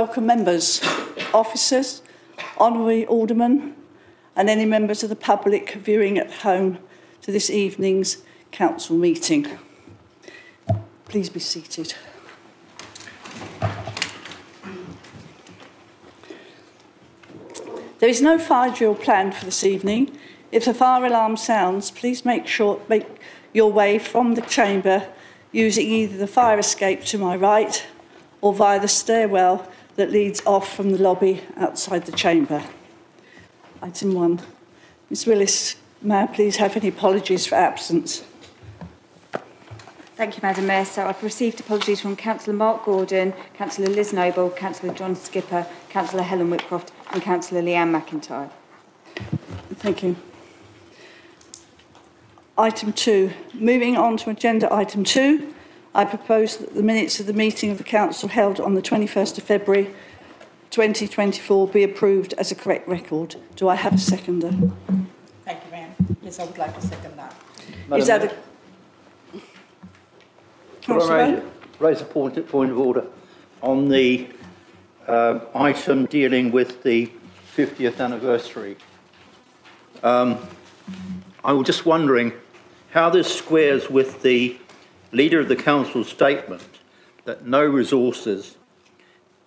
welcome members, officers, honorary aldermen, and any members of the public viewing at home to this evening's council meeting. Please be seated. There is no fire drill planned for this evening. If the fire alarm sounds, please make sure make your way from the chamber using either the fire escape to my right or via the stairwell that leads off from the lobby outside the chamber. Item one. Ms Willis, may I please have any apologies for absence? Thank you, Madam Mayor. So I've received apologies from Councillor Mark Gordon, Councillor Liz Noble, Councillor John Skipper, Councillor Helen Whitcroft and Councillor Leanne McIntyre. Thank you. Item two. Moving on to agenda item two, I propose that the minutes of the meeting of the Council held on the 21st of February 2024 be approved as a correct record. Do I have a seconder? Thank you, ma'am. Yes, I would like to second that. Is that a... Could Councillor I raise, raise a point, point of order on the uh, item dealing with the 50th anniversary? Um, I was just wondering how this squares with the Leader of the Council's statement that no resources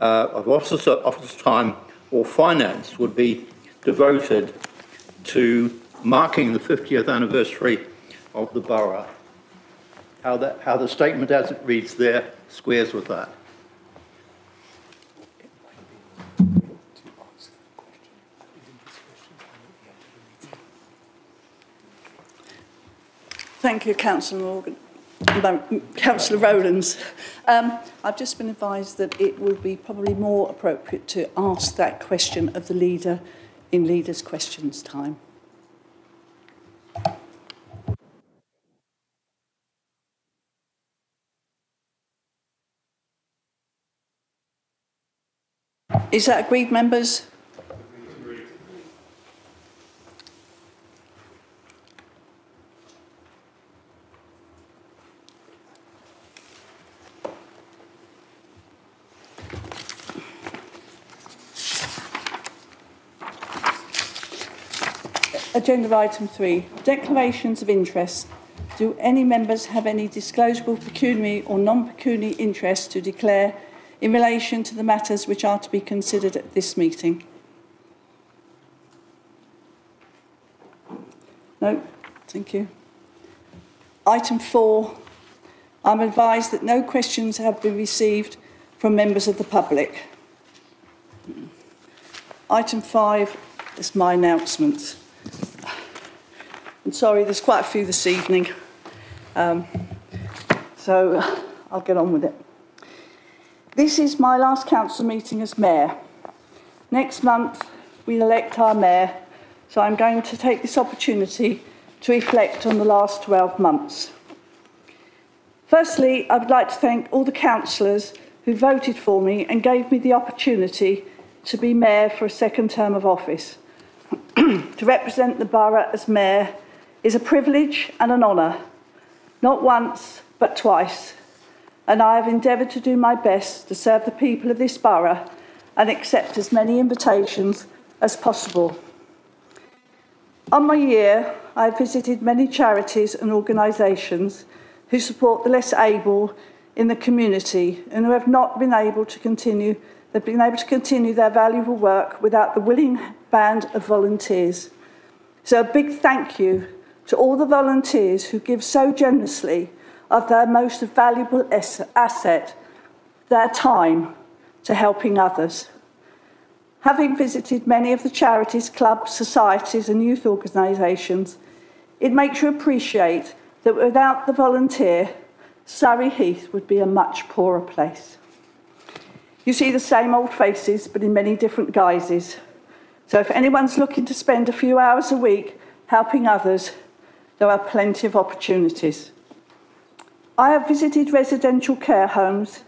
uh, of office, time or finance would be devoted to marking the 50th anniversary of the borough. How that, how the statement as it reads there squares with that. Thank you, Councillor Morgan. Councillor Rowlands. Um, I've just been advised that it would be probably more appropriate to ask that question of the leader in leaders' questions time. Is that agreed, members? Agenda item three, declarations of interest. Do any members have any disclosable pecuniary or non-pecuniary interest to declare in relation to the matters which are to be considered at this meeting? No, thank you. Item four, I'm advised that no questions have been received from members of the public. Item five is my announcements. I'm sorry, there's quite a few this evening. Um, so I'll get on with it. This is my last council meeting as mayor. Next month, we elect our mayor, so I'm going to take this opportunity to reflect on the last 12 months. Firstly, I would like to thank all the councillors who voted for me and gave me the opportunity to be mayor for a second term of office. to represent the borough as mayor is a privilege and an honour, not once but twice, and I have endeavoured to do my best to serve the people of this borough and accept as many invitations as possible. On my year, I have visited many charities and organisations who support the less able in the community and who have not been able to continue they've been able to continue their valuable work without the willing band of volunteers. So a big thank you to all the volunteers who give so generously of their most valuable asset, their time, to helping others. Having visited many of the charities, clubs, societies and youth organisations, it makes you appreciate that without the volunteer, Surrey Heath would be a much poorer place. You see the same old faces, but in many different guises. So if anyone's looking to spend a few hours a week helping others, there are plenty of opportunities. I have visited residential care homes,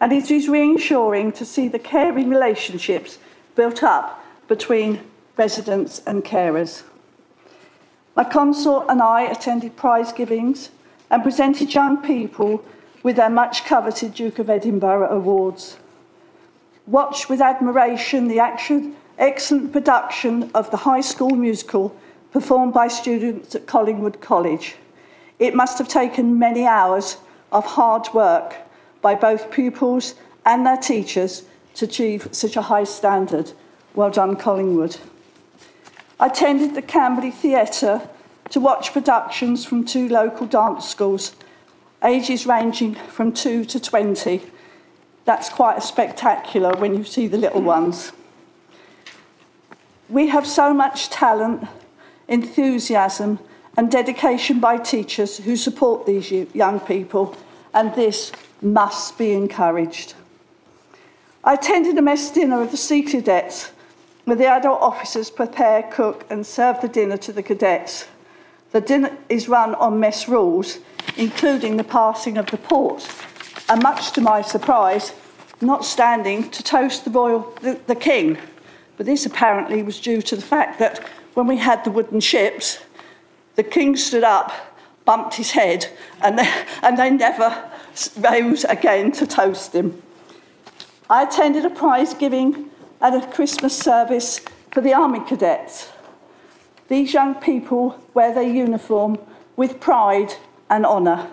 and it is reassuring to see the caring relationships built up between residents and carers. My consort and I attended prize givings and presented young people with their much coveted Duke of Edinburgh awards. watched with admiration the action, excellent production of the high school musical performed by students at Collingwood College. It must have taken many hours of hard work by both pupils and their teachers to achieve such a high standard. Well done, Collingwood. I attended the Camberley Theatre to watch productions from two local dance schools, ages ranging from 2 to 20. That's quite a spectacular when you see the little ones. We have so much talent, enthusiasm, and dedication by teachers who support these young people, and this must be encouraged. I attended a mess dinner of the Sea Cadets where the adult officers prepare, cook, and serve the dinner to the cadets. The dinner is run on mess rules, including the passing of the port, and much to my surprise, not standing to toast the royal the, the king. But this apparently was due to the fact that when we had the wooden ships, the king stood up, bumped his head, and they, and they never rose again to toast him. I attended a prize giving and a Christmas service for the Army cadets. These young people wear their uniform with pride and honour.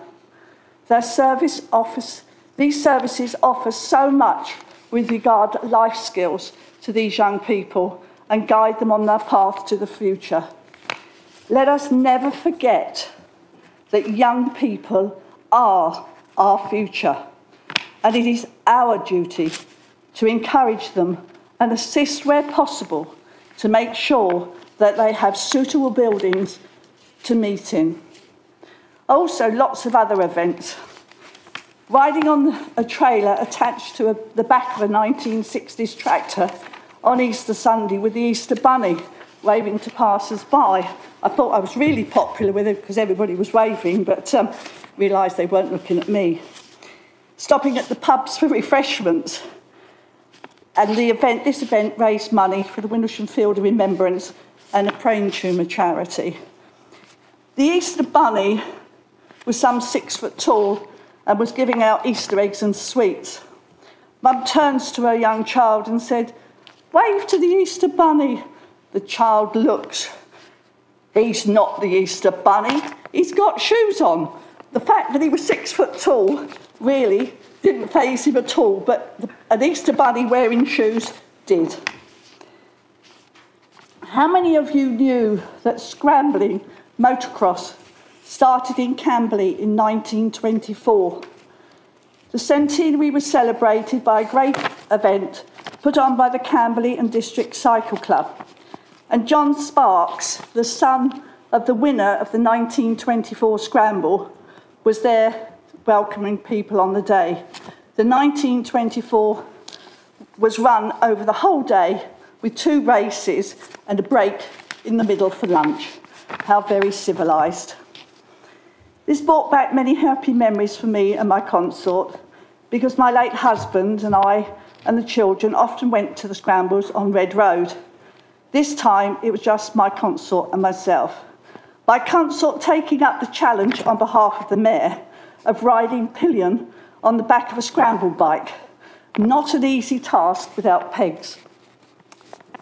Their service offers, these services offer so much with regard to life skills to these young people and guide them on their path to the future. Let us never forget that young people are our future, and it is our duty to encourage them and assist where possible to make sure that they have suitable buildings to meet in. Also, lots of other events. Riding on a trailer attached to a, the back of a 1960s tractor on Easter Sunday with the Easter Bunny waving to passers by. I thought I was really popular with it because everybody was waving, but um, realised they weren't looking at me. Stopping at the pubs for refreshments and the event, this event raised money for the Windlesham Field of Remembrance and a brain tumour charity. The Easter Bunny was some six foot tall and was giving out Easter eggs and sweets. Mum turns to her young child and said, Wave to the Easter Bunny. The child looks. He's not the Easter Bunny. He's got shoes on. The fact that he was six foot tall really didn't faze him at all, but an Easter bunny wearing shoes did. How many of you knew that scrambling motocross started in Camberley in 1924? The centenary was celebrated by a great event put on by the Camberley and District Cycle Club. And John Sparks, the son of the winner of the 1924 scramble, was there welcoming people on the day. The 1924 was run over the whole day with two races and a break in the middle for lunch. How very civilised. This brought back many happy memories for me and my consort because my late husband and I and the children often went to the scrambles on Red Road. This time it was just my consort and myself. My consort taking up the challenge on behalf of the mayor of riding pillion on the back of a scramble bike. Not an easy task without pegs.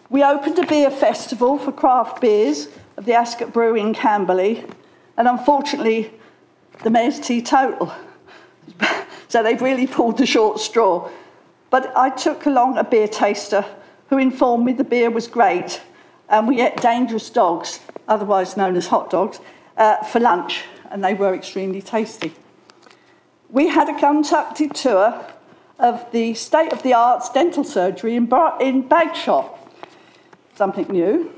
We opened a beer festival for craft beers of the Ascot Brewery in Camberley, and unfortunately, the mayor's teetotal. so they've really pulled the short straw. But I took along a beer taster who informed me the beer was great, and we ate dangerous dogs, otherwise known as hot dogs, uh, for lunch, and they were extremely tasty. We had a conducted tour of the state of the arts dental surgery in, Bar- in Bagshot, something new.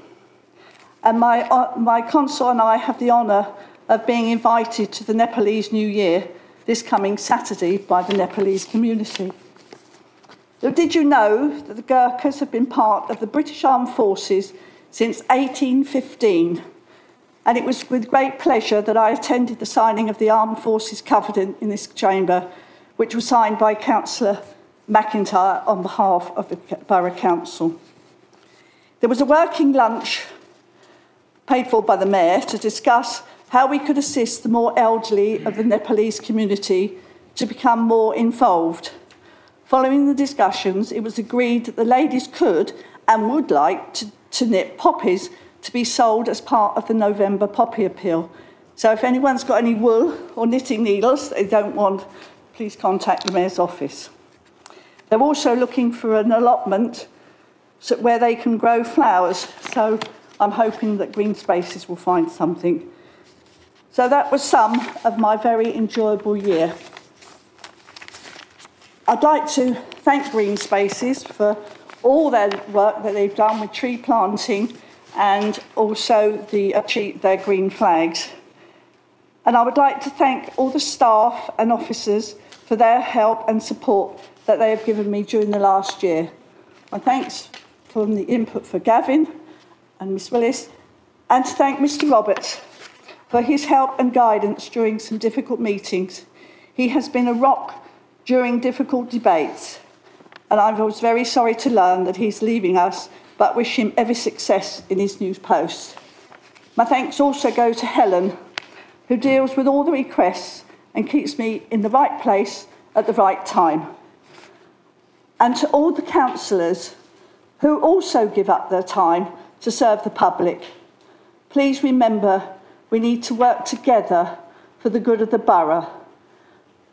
And my, uh, my consort and I have the honour of being invited to the Nepalese New Year this coming Saturday by the Nepalese community. Did you know that the Gurkhas have been part of the British Armed Forces since 1815? And it was with great pleasure that I attended the signing of the Armed Forces Covenant in this chamber, which was signed by Councillor McIntyre on behalf of the Borough Council. There was a working lunch paid for by the Mayor to discuss how we could assist the more elderly of the Nepalese community to become more involved. Following the discussions, it was agreed that the ladies could and would like to, to knit poppies to be sold as part of the November poppy appeal. So if anyone's got any wool or knitting needles they don't want, please contact the Mayor's office. They're also looking for an allotment so where they can grow flowers. So I'm hoping that Green Spaces will find something. So that was some of my very enjoyable year. I'd like to thank Green Spaces for all their work that they've done with tree planting and also the, their green flags. And I would like to thank all the staff and officers for their help and support that they have given me during the last year. My thanks from the input for Gavin and Miss Willis, and to thank Mr Roberts for his help and guidance during some difficult meetings. He has been a rock during difficult debates, and I was very sorry to learn that he's leaving us, but wish him every success in his new post. My thanks also go to Helen, who deals with all the requests and keeps me in the right place at the right time. And to all the councillors who also give up their time to serve the public. Please remember we need to work together for the good of the borough,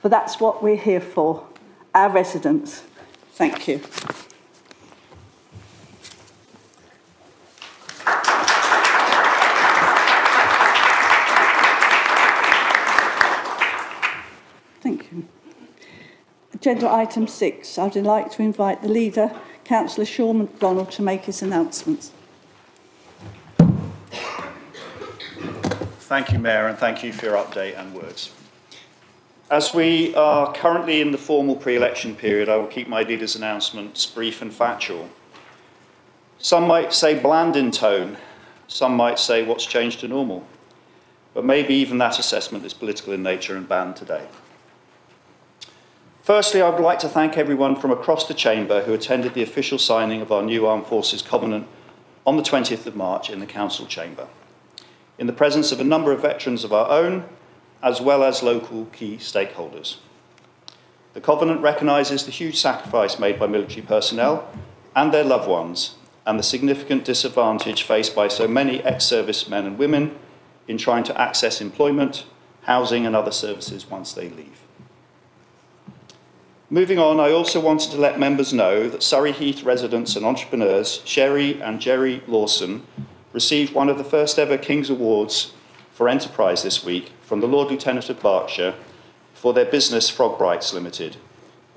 for that's what we're here for, our residents. Thank you. Thank you. Agenda item six, I would like to invite the leader, Councillor Sean McDonald, to make his announcements. Thank you, Mayor, and thank you for your update and words. As we are currently in the formal pre-election period, I will keep my leader's announcements brief and factual. Some might say bland in tone, some might say what's changed to normal, but maybe even that assessment is political in nature and banned today. Firstly, I would like to thank everyone from across the Chamber who attended the official signing of our new Armed Forces Covenant on the 20th of March in the Council Chamber in the presence of a number of veterans of our own, as well as local key stakeholders. The Covenant recognises the huge sacrifice made by military personnel and their loved ones, and the significant disadvantage faced by so many ex-service men and women in trying to access employment, housing and other services once they leave. Moving on, I also wanted to let members know that Surrey Heath residents and entrepreneurs, Shelley and Jerry Lawson, received one of the first ever King's Awards for Enterprise this week from the Lord Lieutenant of Berkshire for their business Frog Bikes Limited,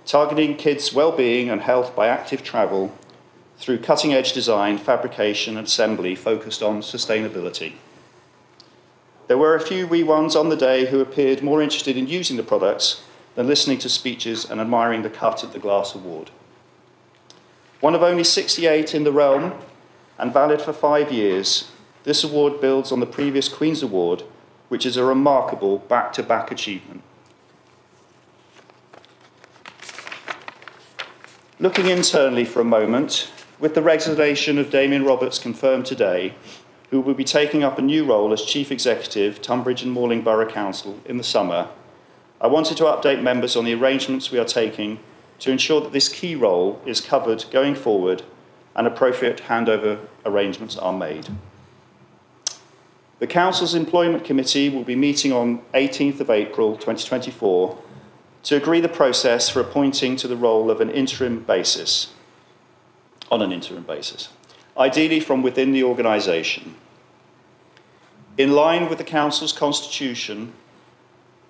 targeting kids' well-being and health by active travel through cutting-edge design, fabrication and assembly focused on sustainability. There were a few wee ones on the day who appeared more interested in using the products than listening to speeches and admiring the cut at the Glass Award. One of only 68 in the realm and valid for five years, this award builds on the previous Queen's Award, which is a remarkable back-to-back -back achievement. Looking internally for a moment, with the resignation of Damien Roberts confirmed today, who will be taking up a new role as Chief Executive, Tonbridge and Malling Borough Council in the summer, I wanted to update members on the arrangements we are taking to ensure that this key role is covered going forward and appropriate handover arrangements are made. The Council's Employment Committee will be meeting on 18th of April 2024 to agree the process for appointing to the role of an interim basis, on an interim basis, ideally from within the organisation. In line with the Council's constitution,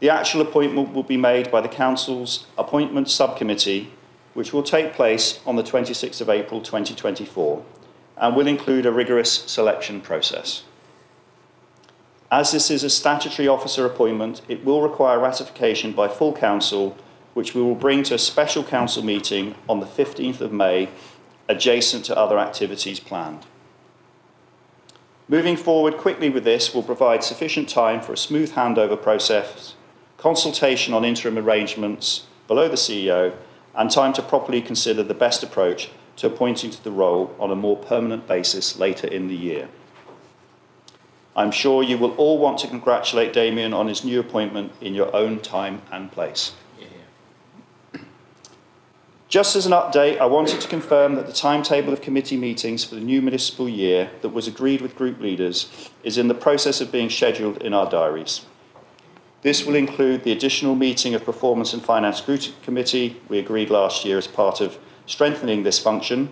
the actual appointment will be made by the Council's Appointment Subcommittee which will take place on the 26th of April 2024 and will include a rigorous selection process. As this is a statutory officer appointment, it will require ratification by full council, which we will bring to a special council meeting on the 15th of May, adjacent to other activities planned. Moving forward quickly with this will provide sufficient time for a smooth handover process, consultation on interim arrangements below the CEO, and time to properly consider the best approach to appointing to the role on a more permanent basis later in the year. I'm sure you will all want to congratulate Damien on his new appointment in your own time and place. Just as an update, I wanted to confirm that the timetable of committee meetings for the new municipal year that was agreed with group leaders is in the process of being scheduled in our diaries. This will include the additional meeting of Performance and Finance Scrutiny Committee we agreed last year as part of strengthening this function,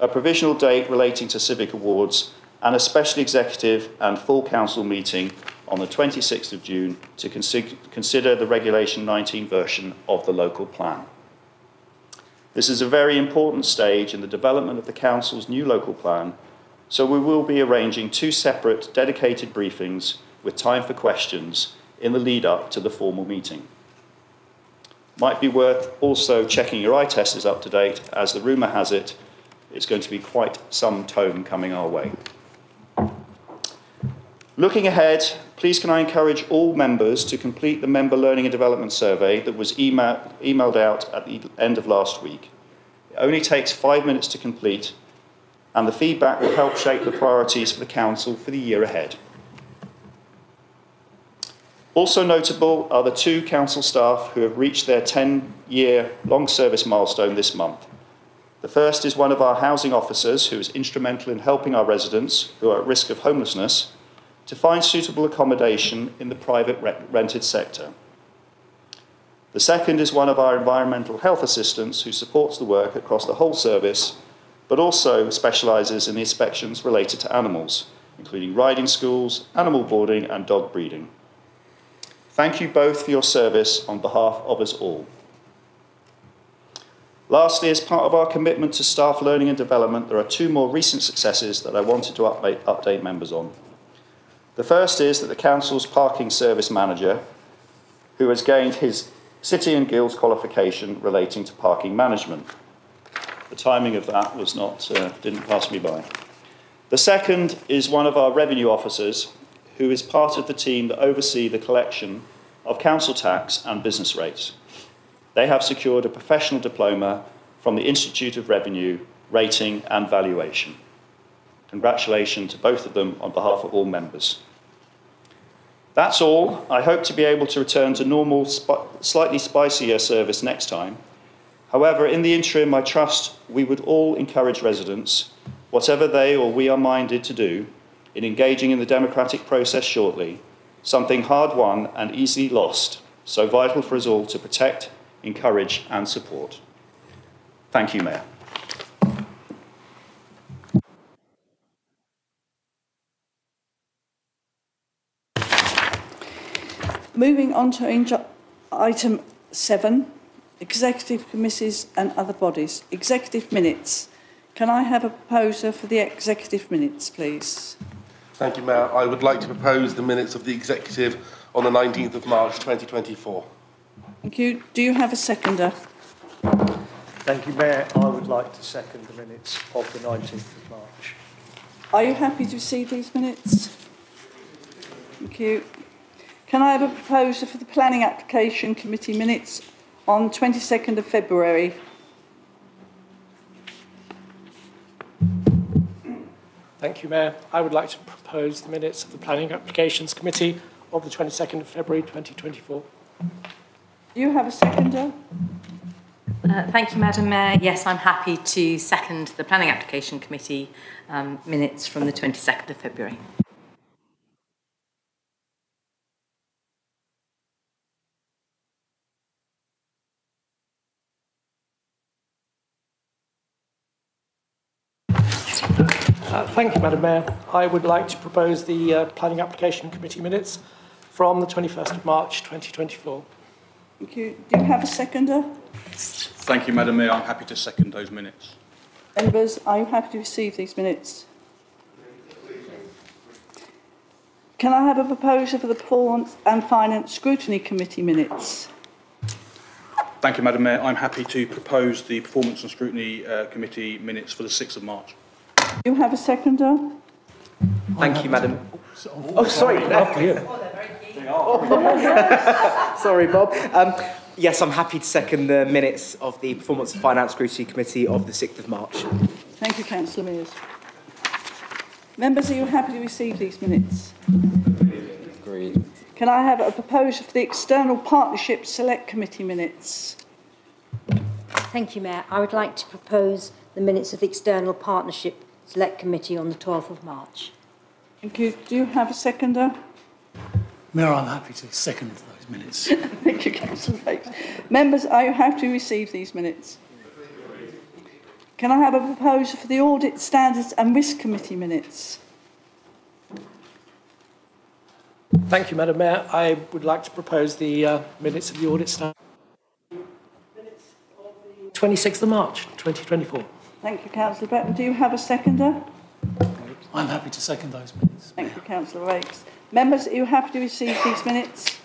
a provisional date relating to civic awards, and a special executive and full council meeting on the 26th of June to consi- consider the Regulation 19 version of the local plan. This is a very important stage in the development of the Council's new local plan, so we will be arranging two separate dedicated briefings with time for questions in the lead up to the formal meeting. Might be worth also checking your eye test is up to date, as the rumour has it it's going to be quite some tome coming our way. Looking ahead, please can I encourage all members to complete the Member Learning and Development Survey that was email, emailed out at the end of last week. It only takes five minutes to complete, and the feedback will help shape the priorities for the Council for the year ahead. Also notable are the two Council staff who have reached their 10 year long service milestone this month. The first is one of our housing officers who is instrumental in helping our residents who are at risk of homelessness to find suitable accommodation in the private rented sector. The second is one of our environmental health assistants who supports the work across the whole service, but also specialises in the inspections related to animals, including riding schools, animal boarding, and dog breeding. Thank you both for your service on behalf of us all. Lastly, as part of our commitment to staff learning and development, there are two more recent successes that I wanted to update, update members on. The first is that the Council's parking service manager, who has gained his City and Guilds qualification relating to parking management. The timing of that was not, uh, didn't pass me by. The second is one of our revenue officers, who is part of the team that oversee the collection of council tax and business rates. They have secured a professional diploma from the Institute of Revenue, Rating and Valuation. Congratulations to both of them on behalf of all members. That's all. I hope to be able to return to normal, slightly spicier service next time. However, in the interim, I trust we would all encourage residents, whatever they or we are minded to do, in engaging in the democratic process shortly, something hard won and easily lost, so vital for us all to protect, encourage, and support. Thank you, Mayor. Moving on to item seven, executive committees and other bodies. Executive minutes. Can I have a proposer for the executive minutes, please? Thank you, Mayor. I would like to propose the minutes of the executive on the 19th of March 2024. Thank you. Do you have a seconder? Thank you, Mayor. I would like to second the minutes of the 19th of March. Are you happy to receive these minutes? Thank you. Can I have a proposal for the Planning Application Committee minutes on 22nd of February? Thank you, Mayor. I would like to propose the minutes of the Planning Applications Committee of the 22nd of February 2024. Do you have a seconder? Uh, thank you, Madam Mayor. Yes, I'm happy to second the Planning Application Committee um, minutes from the 22nd of February. Thank you, Madam Mayor. I would like to propose the uh, Planning Application Committee minutes from the 21st of March 2024. Thank you. Do you have a seconder? Thank you, Madam Mayor. I'm happy to second those minutes. Members, are you happy to receive these minutes? Can I have a proposal for the Performance and Finance Scrutiny Committee minutes? Thank you, Madam Mayor. I'm happy to propose the Performance and Scrutiny uh, Committee minutes for the 6th of March. Do you have a seconder? Thank you, Madam. Oh, sorry. After you. Sorry, Bob. Um, yes, I'm happy to second the minutes of the Performance and Finance Scrutiny Committee of the 6th of March. Thank you, Councillor Mears. Members, are you happy to receive these minutes? Agreed. Can I have a proposal for the External Partnership Select Committee minutes? Thank you, Mayor. I would like to propose the minutes of the External Partnership Select Committee on the 12th of March. Thank you. Do you have a seconder? Mayor, I'm happy to second those minutes. Thank you, Councillor Rakes. Members, are you happy to receive these minutes? Can I have a proposal for the Audit Standards and Risk Committee minutes? Thank you, Madam Mayor. I would like to propose the uh, minutes of the audit stand. 26th of March, 2024. Thank you, Councillor Bretton. Do you have a seconder? I'm happy to second those minutes. Thank you, Councillor Rakes. Members, are you happy to receive these minutes?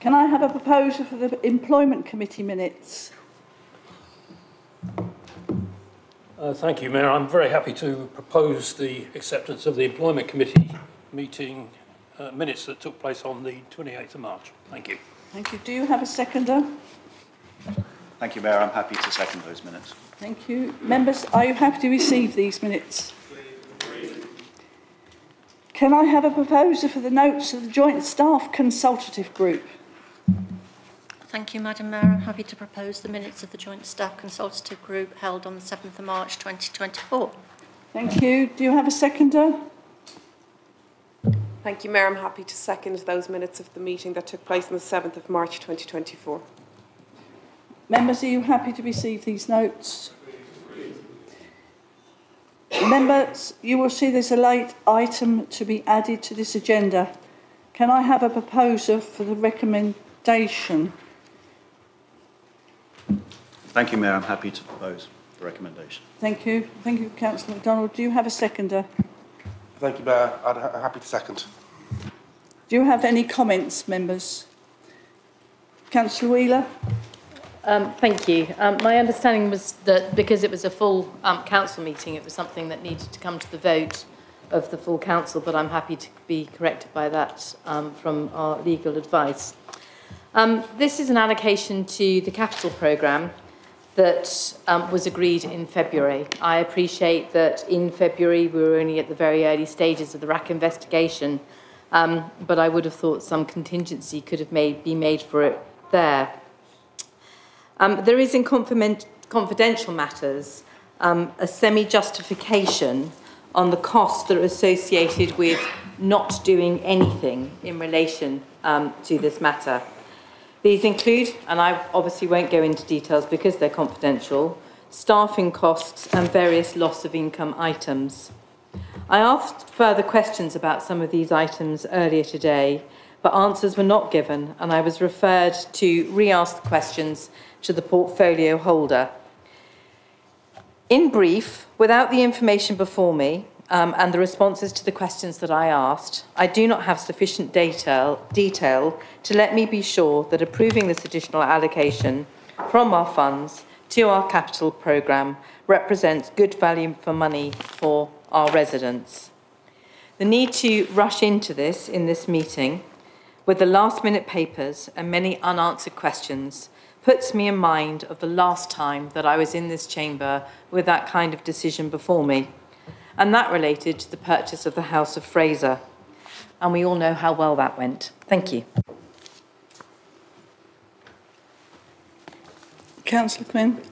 Can I have a proposal for the Employment Committee minutes? Uh, thank you, Mayor. I'm very happy to propose the acceptance of the Employment Committee meeting uh, minutes that took place on the 28th of March. Thank you. Thank you. Do you have a seconder? Thank you, Mayor. I'm happy to second those minutes. Thank you. Members, are you happy to receive these minutes? Can I have a proposal for the notes of the Joint Staff Consultative Group? Thank you, Madam Mayor. I'm happy to propose the minutes of the Joint Staff Consultative Group held on the 7th of March 2024. Thank you. Do you have a seconder? Thank you, Mayor. I'm happy to second those minutes of the meeting that took place on the 7th of March 2024. Members, are you happy to receive these notes? Members, you will see there's a late item to be added to this agenda. Can I have a proposal for the recommendation? Thank you, Mayor. I'm happy to propose the recommendation. Thank you. Thank you, Councillor MacDonald. Do you have a seconder? Thank you, Mayor. I'm ha- happy to second. Do you have any comments, members? Councillor Wheeler? Um, thank you. Um, my understanding was that because it was a full um, council meeting, it was something that needed to come to the vote of the full council, but I'm happy to be corrected by that um, from our legal advice. Um, this is an allocation to the capital programme that um, was agreed in February. I appreciate that in February we were only at the very early stages of the RAAC investigation, but I would have thought some contingency could have made, been made for it there. Um, there is in confidential matters um, a semi-justification on the costs that are associated with not doing anything in relation um, to this matter. These include, and I obviously won't go into details because they're confidential, staffing costs and various loss of income items. I asked further questions about some of these items earlier today, but answers were not given, and I was referred to re ask the questions to the portfolio holder. In brief, without the information before me um, and the responses to the questions that I asked, I do not have sufficient detail, detail to let me be sure that approving this additional allocation from our funds to our capital programme represents good value for money for our residents. The need to rush into this in this meeting with the last minute papers and many unanswered questions puts me in mind of the last time that I was in this chamber with that kind of decision before me. And that related to the purchase of the House of Fraser. And we all know how well that went. Thank you. Councillor Quinn?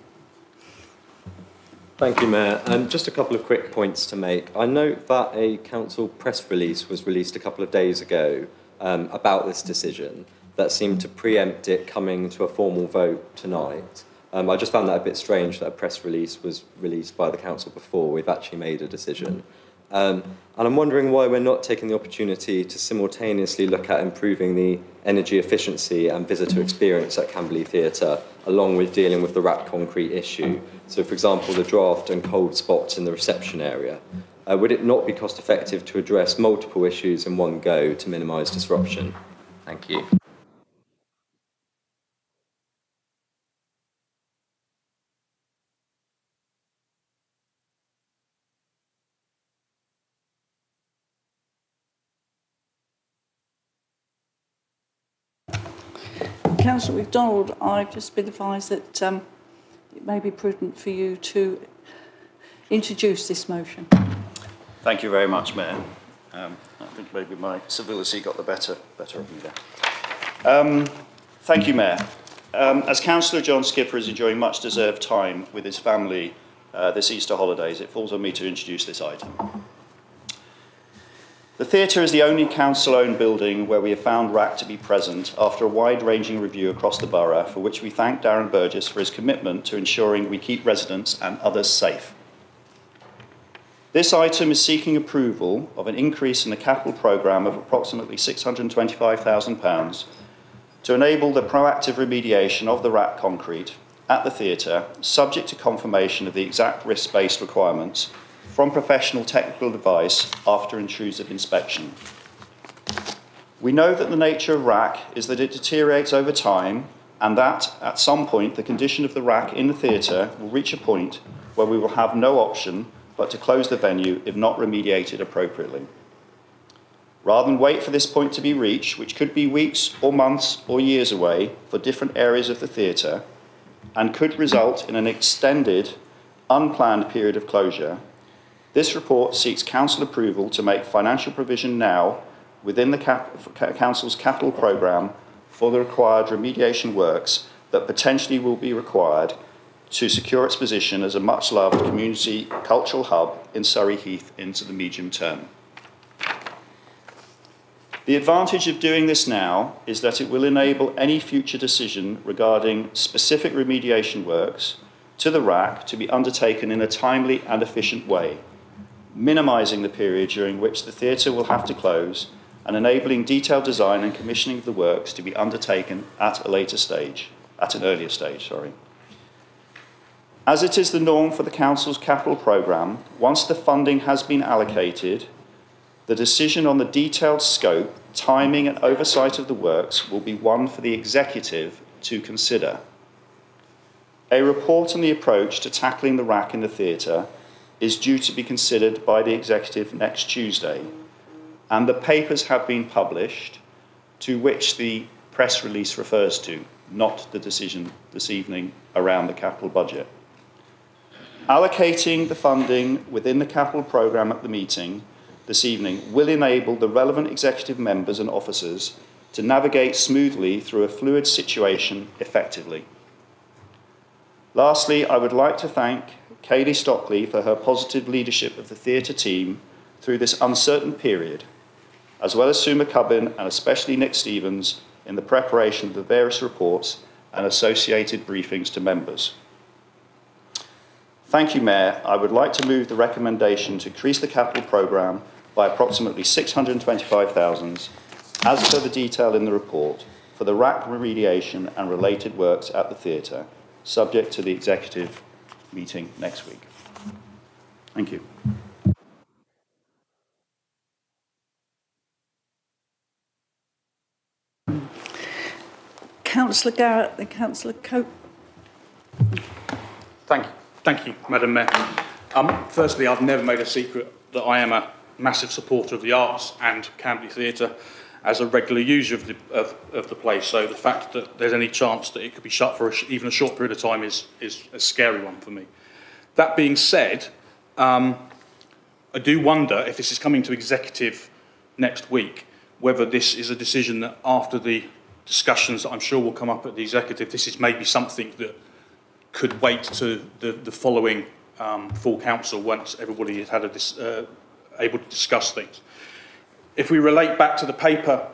Thank you, Mayor. Um, just a couple of quick points to make. I note that a council press release was released a couple of days ago um, about this decision that seemed to preempt it coming to a formal vote tonight. Um, I just found that a bit strange that a press release was released by the council before we've actually made a decision. Um, and I'm wondering why we're not taking the opportunity to simultaneously look at improving the energy efficiency and visitor experience at Camberley Theatre, along with dealing with the wrapped concrete issue. So, for example, the draft and cold spots in the reception area. Uh, would it not be cost effective to address multiple issues in one go to minimise disruption? Thank you. Councillor MacDonald, I've just been advised that um, it may be prudent for you to introduce this motion. Thank you very much, Mayor. Um, I think maybe my civility got the better, better of me there. Um, thank you, Mayor. Um, as Councillor John Skipper is enjoying much deserved time with his family uh, this Easter holidays, it falls on me to introduce this item. The theatre is the only council-owned building where we have found RAAC to be present after a wide-ranging review across the borough, for which we thank Darren Burgess for his commitment to ensuring we keep residents and others safe. This item is seeking approval of an increase in the capital programme of approximately £625,000 to enable the proactive remediation of the RAAC concrete at the theatre, subject to confirmation of the exact risk-based requirements from professional technical advice after intrusive inspection. We know that the nature of RAAC is that it deteriorates over time and that at some point the condition of the RAAC in the theatre will reach a point where we will have no option but to close the venue if not remediated appropriately. Rather than wait for this point to be reached, which could be weeks or months or years away for different areas of the theatre, and could result in an extended, unplanned period of closure, this report seeks Council approval to make financial provision now within the cap Council's capital programme for the required remediation works that potentially will be required to secure its position as a much loved community cultural hub in Surrey Heath into the medium term. The advantage of doing this now is that it will enable any future decision regarding specific remediation works to the RAAC to be undertaken in a timely and efficient way, minimising the period during which the theatre will have to close and enabling detailed design and commissioning of the works to be undertaken at a later stage, at an earlier stage, sorry. As it is the norm for the Council's capital programme, once the funding has been allocated, the decision on the detailed scope, timing and oversight of the works will be one for the Executive to consider. A report on the approach to tackling the RAAC in the theatre is due to be considered by the Executive next Tuesday, and the papers have been published to which the press release refers to, not the decision this evening around the capital budget. Allocating the funding within the capital programme at the meeting this evening will enable the relevant executive members and officers to navigate smoothly through a fluid situation effectively. Lastly, I would like to thank Kaylee Stockley for her positive leadership of the theatre team through this uncertain period, as well as Sue McCubbin and especially Nick Stevens in the preparation of the various reports and associated briefings to members. Thank you, Mayor. I would like to move the recommendation to increase the capital programme by approximately 625,000 as per the detail in the report for the RAAC remediation and related works at the theatre, subject to the executive meeting next week. Thank you. Councillor Garrett, then Councillor Cope. Thank you. Thank you, Madam Mayor. Um, firstly, I've never made a secret that I am a massive supporter of the arts and Camberley Theatre as a regular user of the, of, of the place. So the fact that there's any chance that it could be shut for a even a short period of time is, is a scary one for me. That being said, um, I do wonder if this is coming to executive next week, whether this is a decision that after the discussions that I'm sure will come up at the executive, this is maybe something that could wait to the, the following um, full council once everybody has had a dis, uh, able to discuss things. If we relate back to the paper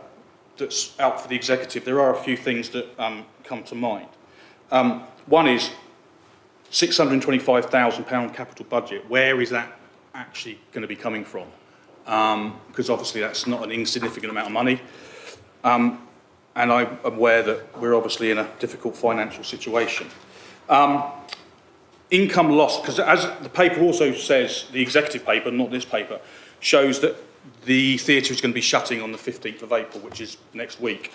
that's out for the executive, there are a few things that um, come to mind. Um, one is £625,000 capital budget. Where is that actually going to be coming from? Because um, obviously that's not an insignificant amount of money. Um, and I'm aware that we're obviously in a difficult financial situation. Um, income loss, because as the paper also says, the executive paper, not this paper, shows that the theatre is going to be shutting on the 15th of April, which is next week,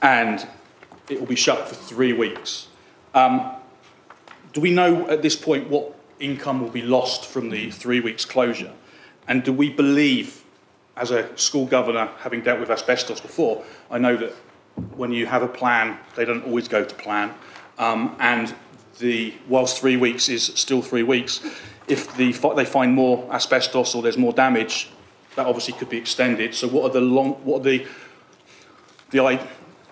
and it will be shut for three weeks. Um, do we know at this point what income will be lost from the three weeks closure? And do we believe, as a school governor, having dealt with asbestos before, I know that when you have a plan, they don't always go to plan. Um, and the, whilst three weeks is still three weeks, if the, they find more asbestos or there's more damage, that obviously could be extended. So what are the long, what are the, the I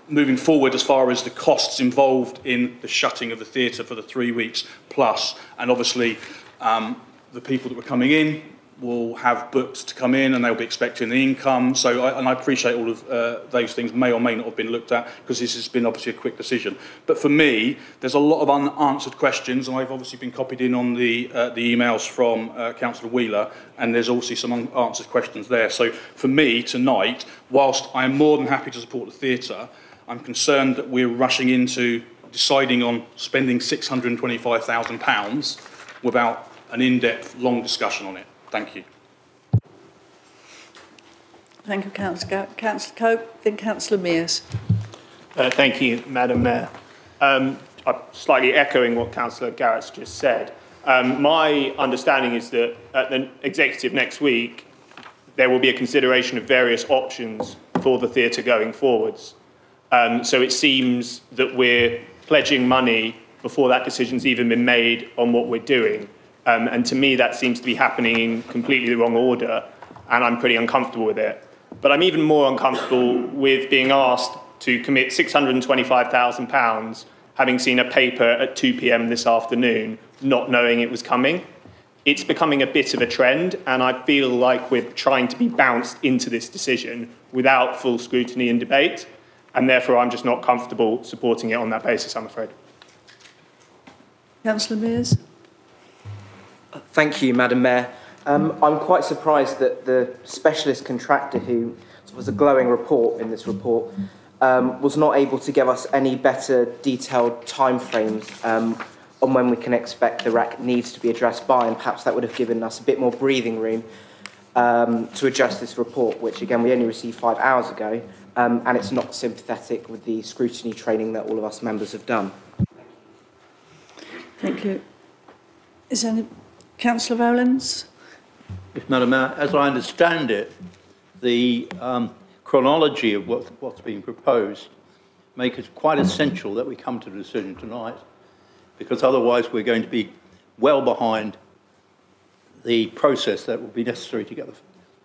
moving forward as far as the costs involved in the shutting of the theatre for the three weeks plus, and obviously um, the people that were coming in will have books to come in and they'll be expecting the income. So, I, and I appreciate all of uh, those things may or may not have been looked at because this has been obviously a quick decision. But for me, there's a lot of unanswered questions, and I've obviously been copied in on the, uh, the emails from uh, Councillor Wheeler, and there's also some unanswered questions there. So, for me tonight, whilst I am more than happy to support the theatre, I'm concerned that we're rushing into deciding on spending £625,000 without an in-depth, long discussion on it. Thank you. Thank you, Councillor Councillor Cope, then Councillor Mears. Uh, thank you, Madam Mayor. Um, I'm slightly echoing what Councillor Garrett's just said. Um, my understanding is that at the executive next week, there will be a consideration of various options for the theatre going forwards. Um, so it seems that we're pledging money before that decision's even been made on what we're doing. Um, and to me, that seems to be happening in completely the wrong order, and I'm pretty uncomfortable with it. But I'm even more uncomfortable with being asked to commit £625,000, having seen a paper at 2 pm this afternoon, not knowing it was coming. It's becoming a bit of a trend, and I feel like we're trying to be bounced into this decision without full scrutiny and debate, and therefore I'm just not comfortable supporting it on that basis, I'm afraid. Councillor Mears. Thank you, Madam Mayor. Um, I'm quite surprised that the specialist contractor who was a glowing report in this report um, was not able to give us any better detailed timeframes um, on when we can expect the RAAC needs to be addressed by, and perhaps that would have given us a bit more breathing room um, to adjust this report, which again we only received five hours ago, um, and it's not sympathetic with the scrutiny training that all of us members have done. Thank you. Is any Councillor Rowlands? Yes, Madam Mayor, as I understand it, the um, chronology of what, what's being proposed make it quite essential that we come to a decision tonight, because otherwise we're going to be well behind the process that will be necessary to get the,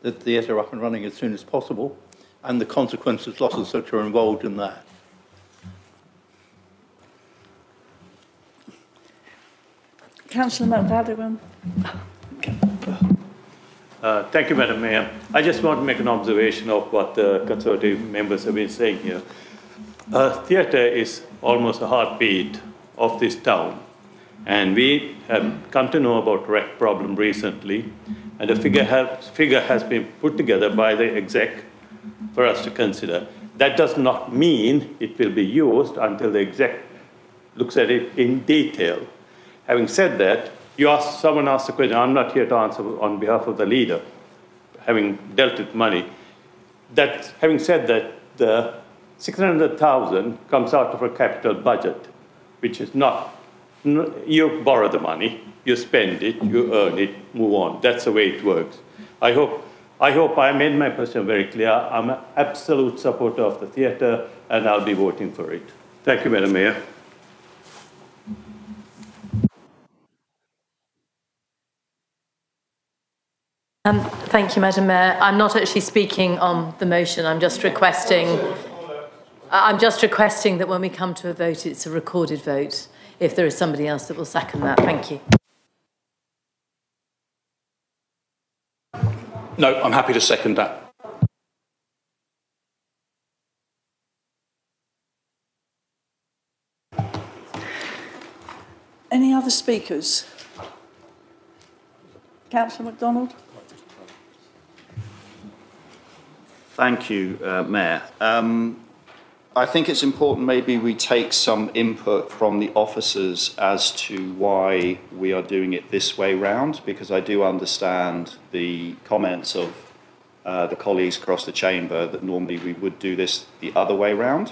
the theatre up and running as soon as possible, and the consequences, losses that are involved in that. Councillor McFadden. Uh, thank you, Madam Mayor. I just want to make an observation of what the Conservative members have been saying here. Uh, theatre is almost a heartbeat of this town. And we have come to know about rec problem recently, and a figure figure has been put together by the exec for us to consider. That does not mean it will be used until the exec looks at it in detail. Having said that, you someone asked a question, I'm not here to answer on behalf of the leader, having dealt with money. That, having said that, the 600,000 comes out of a capital budget, which is not, you borrow the money, you spend it, you earn it, move on. That's the way it works. I hope, I hope I made my position very clear. I'm an absolute supporter of the theatre, and I'll be voting for it. Thank you, Madam Mayor. Um, thank you, Madam Mayor. I'm not actually speaking on the motion. I'm just requesting. I'm just requesting that when we come to a vote, it's a recorded vote. If there is somebody else that will second that, thank you. No, I'm happy to second that. Any other speakers? Councillor MacDonald? Thank you, uh, Mayor. Um, I think it's important maybe we take some input from the officers as to why we are doing it this way round, because I do understand the comments of uh, the colleagues across the chamber that normally we would do this the other way round.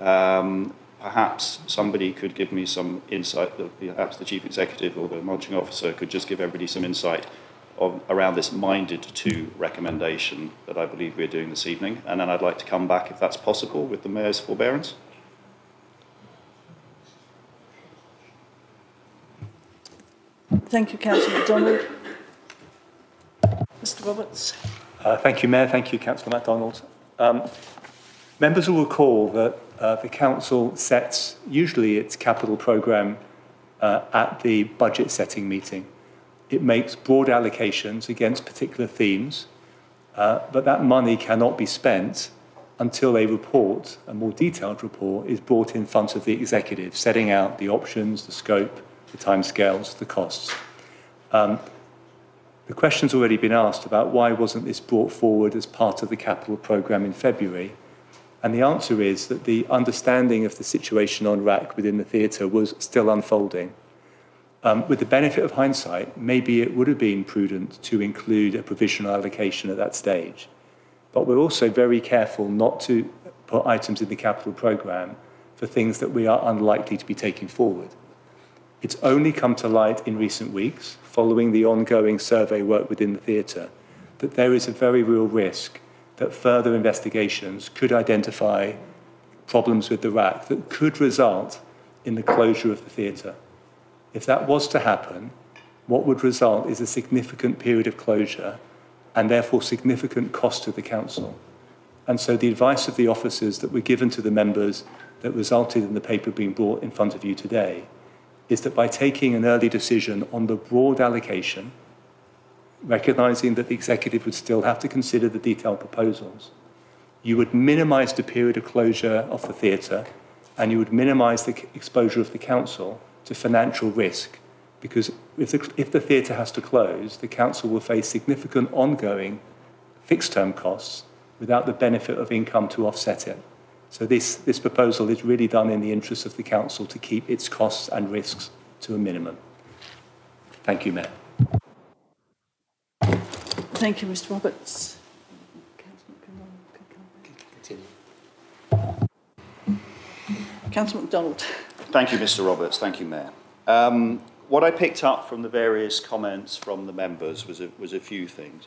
Um, perhaps somebody could give me some insight, perhaps the chief executive or the monitoring officer could just give everybody some insight of, around this minded to recommendation that I believe we're doing this evening. And then I'd like to come back, if that's possible, with the Mayor's forbearance. Thank you, Councillor MacDonald. Mr Roberts. Uh, thank you, Mayor. Thank you, Councillor MacDonald. Um, Members will recall that uh, the Council sets usually its capital programme uh, at the budget setting meeting. It makes broad allocations against particular themes, uh, but that money cannot be spent until a report, a more detailed report, is brought in front of the executive, setting out the options, the scope, the timescales, the costs. Um, the question's already been asked about why wasn't this brought forward as part of the capital programme in February. And the answer is that the understanding of the situation on RAAC within the theatre was still unfolding. Um, with the benefit of hindsight, maybe it would have been prudent to include a provisional allocation at that stage. But we're also very careful not to put items in the capital programme for things that we are unlikely to be taking forward. It's only come to light in recent weeks, following the ongoing survey work within the theatre, that there is a very real risk that further investigations could identify problems with the RAAC that could result in the closure of the theatre. If that was to happen, what would result is a significant period of closure and therefore significant cost to the council. And so the advice of the officers that were given to the members that resulted in the paper being brought in front of you today is that by taking an early decision on the broad allocation, recognizing that the executive would still have to consider the detailed proposals, you would minimize the period of closure of the theatre and you would minimize the exposure of the council to financial risk because if the, if the theatre has to close, the council will face significant ongoing fixed term costs without the benefit of income to offset it. So this, this proposal is really done in the interest of the council to keep its costs and risks to a minimum. Thank you, Mayor. Thank you, Mr Roberts. Councillor MacDonald. Thank you, Mr Roberts. Thank you, Mayor. Um, what I picked up from the various comments from the members was a, was a few things.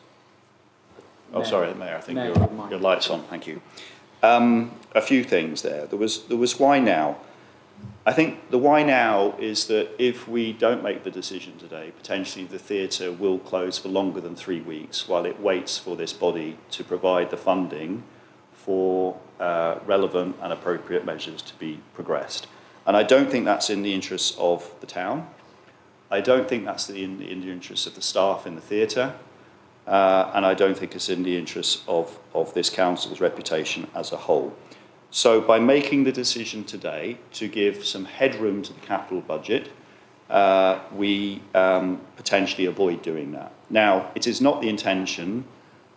Oh, Mayor. sorry, Mayor, I think Mayor, your, your light's on. Thank you. Um, a few things there. There was, there was why now. I think the why now is that if we don't make the decision today, potentially the theatre will close for longer than three weeks while it waits for this body to provide the funding for uh, relevant and appropriate measures to be progressed. And I don't think that's in the interests of the town. I don't think that's in the, in the interests of the staff in the theatre. Uh, and I don't think it's in the interests of, of this council's reputation as a whole. So by making the decision today to give some headroom to the capital budget, uh, we um, potentially avoid doing that. Now, it is not the intention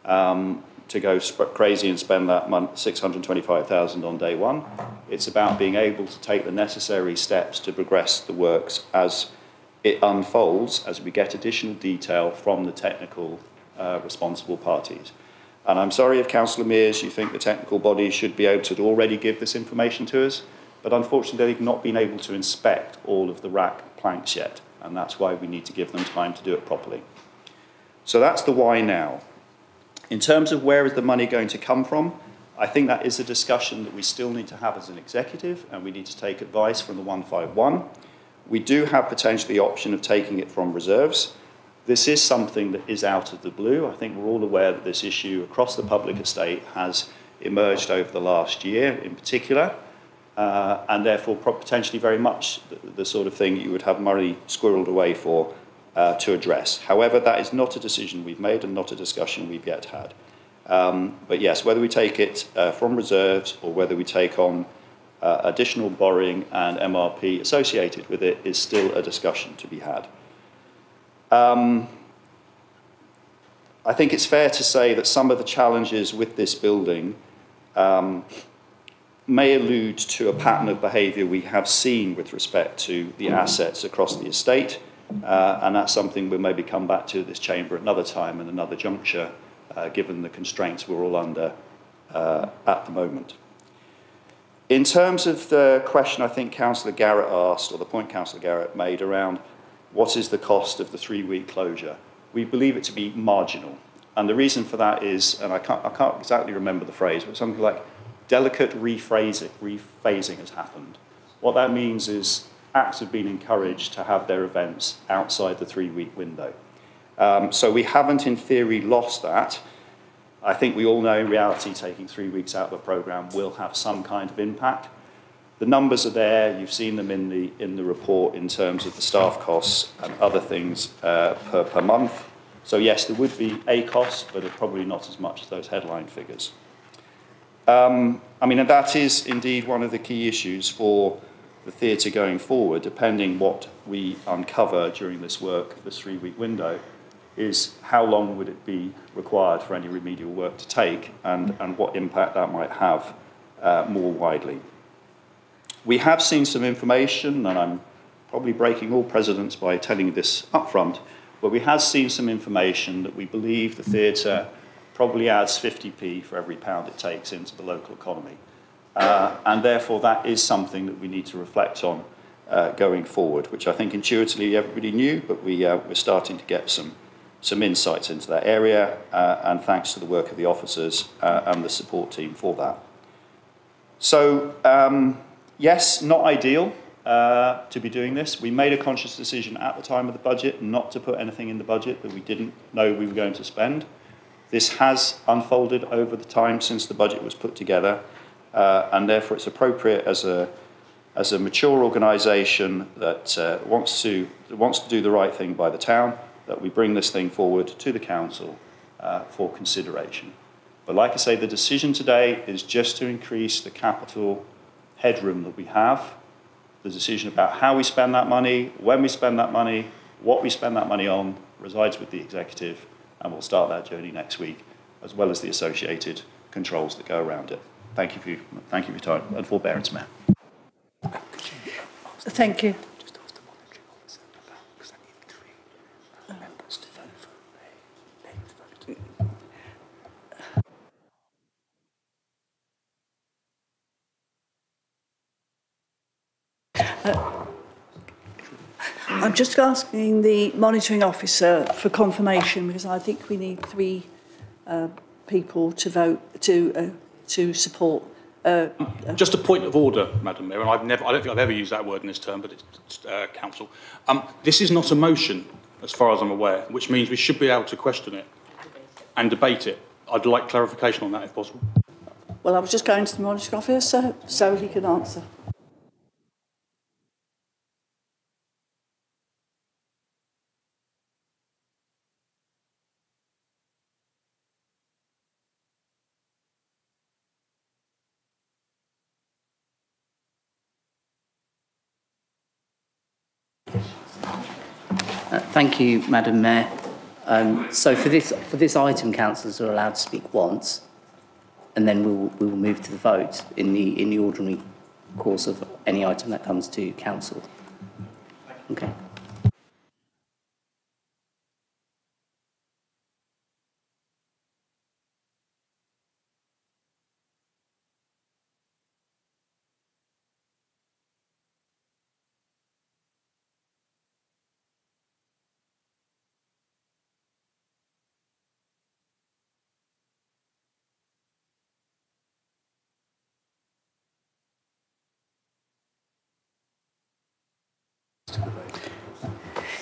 um, to go crazy and spend that month 625,000 on day one. It's about being able to take the necessary steps to progress the works as it unfolds, as we get additional detail from the technical uh, responsible parties. And I'm sorry if Councillor Mears, you think the technical body should be able to already give this information to us, but unfortunately they've not been able to inspect all of the RAAC planks yet, and that's why we need to give them time to do it properly. So that's the why now. In terms of where is the money going to come from, I think that is a discussion that we still need to have as an executive, and we need to take advice from the 151. We do have potentially the option of taking it from reserves, this is something that is out of the blue. I think we're all aware that this issue across the public estate has emerged over the last year in particular, uh, and therefore potentially very much the, the, sort of thing you would have money squirreled away for uh, to address. However, that is not a decision we've made and not a discussion we've yet had. Um, but yes, whether we take it uh, from reserves or whether we take on uh, additional borrowing and MRP associated with it is still a discussion to be had. Um, I think it's fair to say that some of the challenges with this building um, may allude to a pattern of behaviour we have seen with respect to the assets across the estate, uh, and that's something we'll maybe come back to this chamber at another time and another juncture, uh, given the constraints we're all under uh, at the moment. In terms of the question I think Councillor Garrett asked, or the point Councillor Garrett made around what is the cost of the three-week closure? We believe it to be marginal. And the reason for that is, and I can't, I can't exactly remember the phrase, but something like delicate rephrasing, rephasing has happened. What that means is acts have been encouraged to have their events outside the three-week window. Um, so we haven't, in theory, lost that. I think we all know in reality taking three weeks out of a programme will have some kind of impact. The numbers are there, you've seen them in the, in the report in terms of the staff costs and other things uh, per, per month. So yes, there would be a cost, but probably not as much as those headline figures. Um, I mean, and that is indeed one of the key issues for the theatre going forward, depending what we uncover during this work, this three-week window, is how long would it be required for any remedial work to take and, and what impact that might have uh, more widely. We have seen some information, and I'm probably breaking all precedents by telling this up front, but we have seen some information that we believe the theatre probably adds 50p for every pound it takes into the local economy. Uh, and therefore, that is something that we need to reflect on uh, going forward, which I think intuitively everybody knew, but we, uh, we're starting to get some, some insights into that area, uh, and thanks to the work of the officers uh, and the support team for that. So, um, yes, not ideal uh, to be doing this. We made a conscious decision at the time of the budget not to put anything in the budget that we didn't know we were going to spend. This has unfolded over the time since the budget was put together, uh, and therefore it's appropriate as a as a mature organisation that uh, wants to wants to do the right thing by the town, that we bring this thing forward to the council uh, for consideration. But like I say, the decision today is just to increase the capital headroom that we have. The decision about how we spend that money, when we spend that money, what we spend that money on resides with the executive, and we'll start that journey next week, as well as the associated controls that go around it. Thank you for, your, thank you for your time and forbearance, Mayor. Thank you. Uh, I'm just asking the monitoring officer for confirmation because I think we need three uh, people to vote to uh, to support. Uh, Just a point of order, Madam Mayor, and I've never, I don't think I've ever used that word in this term, but it's uh, council. Um, this is not a motion, as far as I'm aware, which means we should be able to question it and debate it. I'd like clarification on that, if possible. well, I was just going to the monitoring officer so he can answer. Thank you, Madam Mayor. Um, so for this, for this item, councillors are allowed to speak once, and then we will, we will move to the vote in the, in the ordinary course of any item that comes to council. Okay.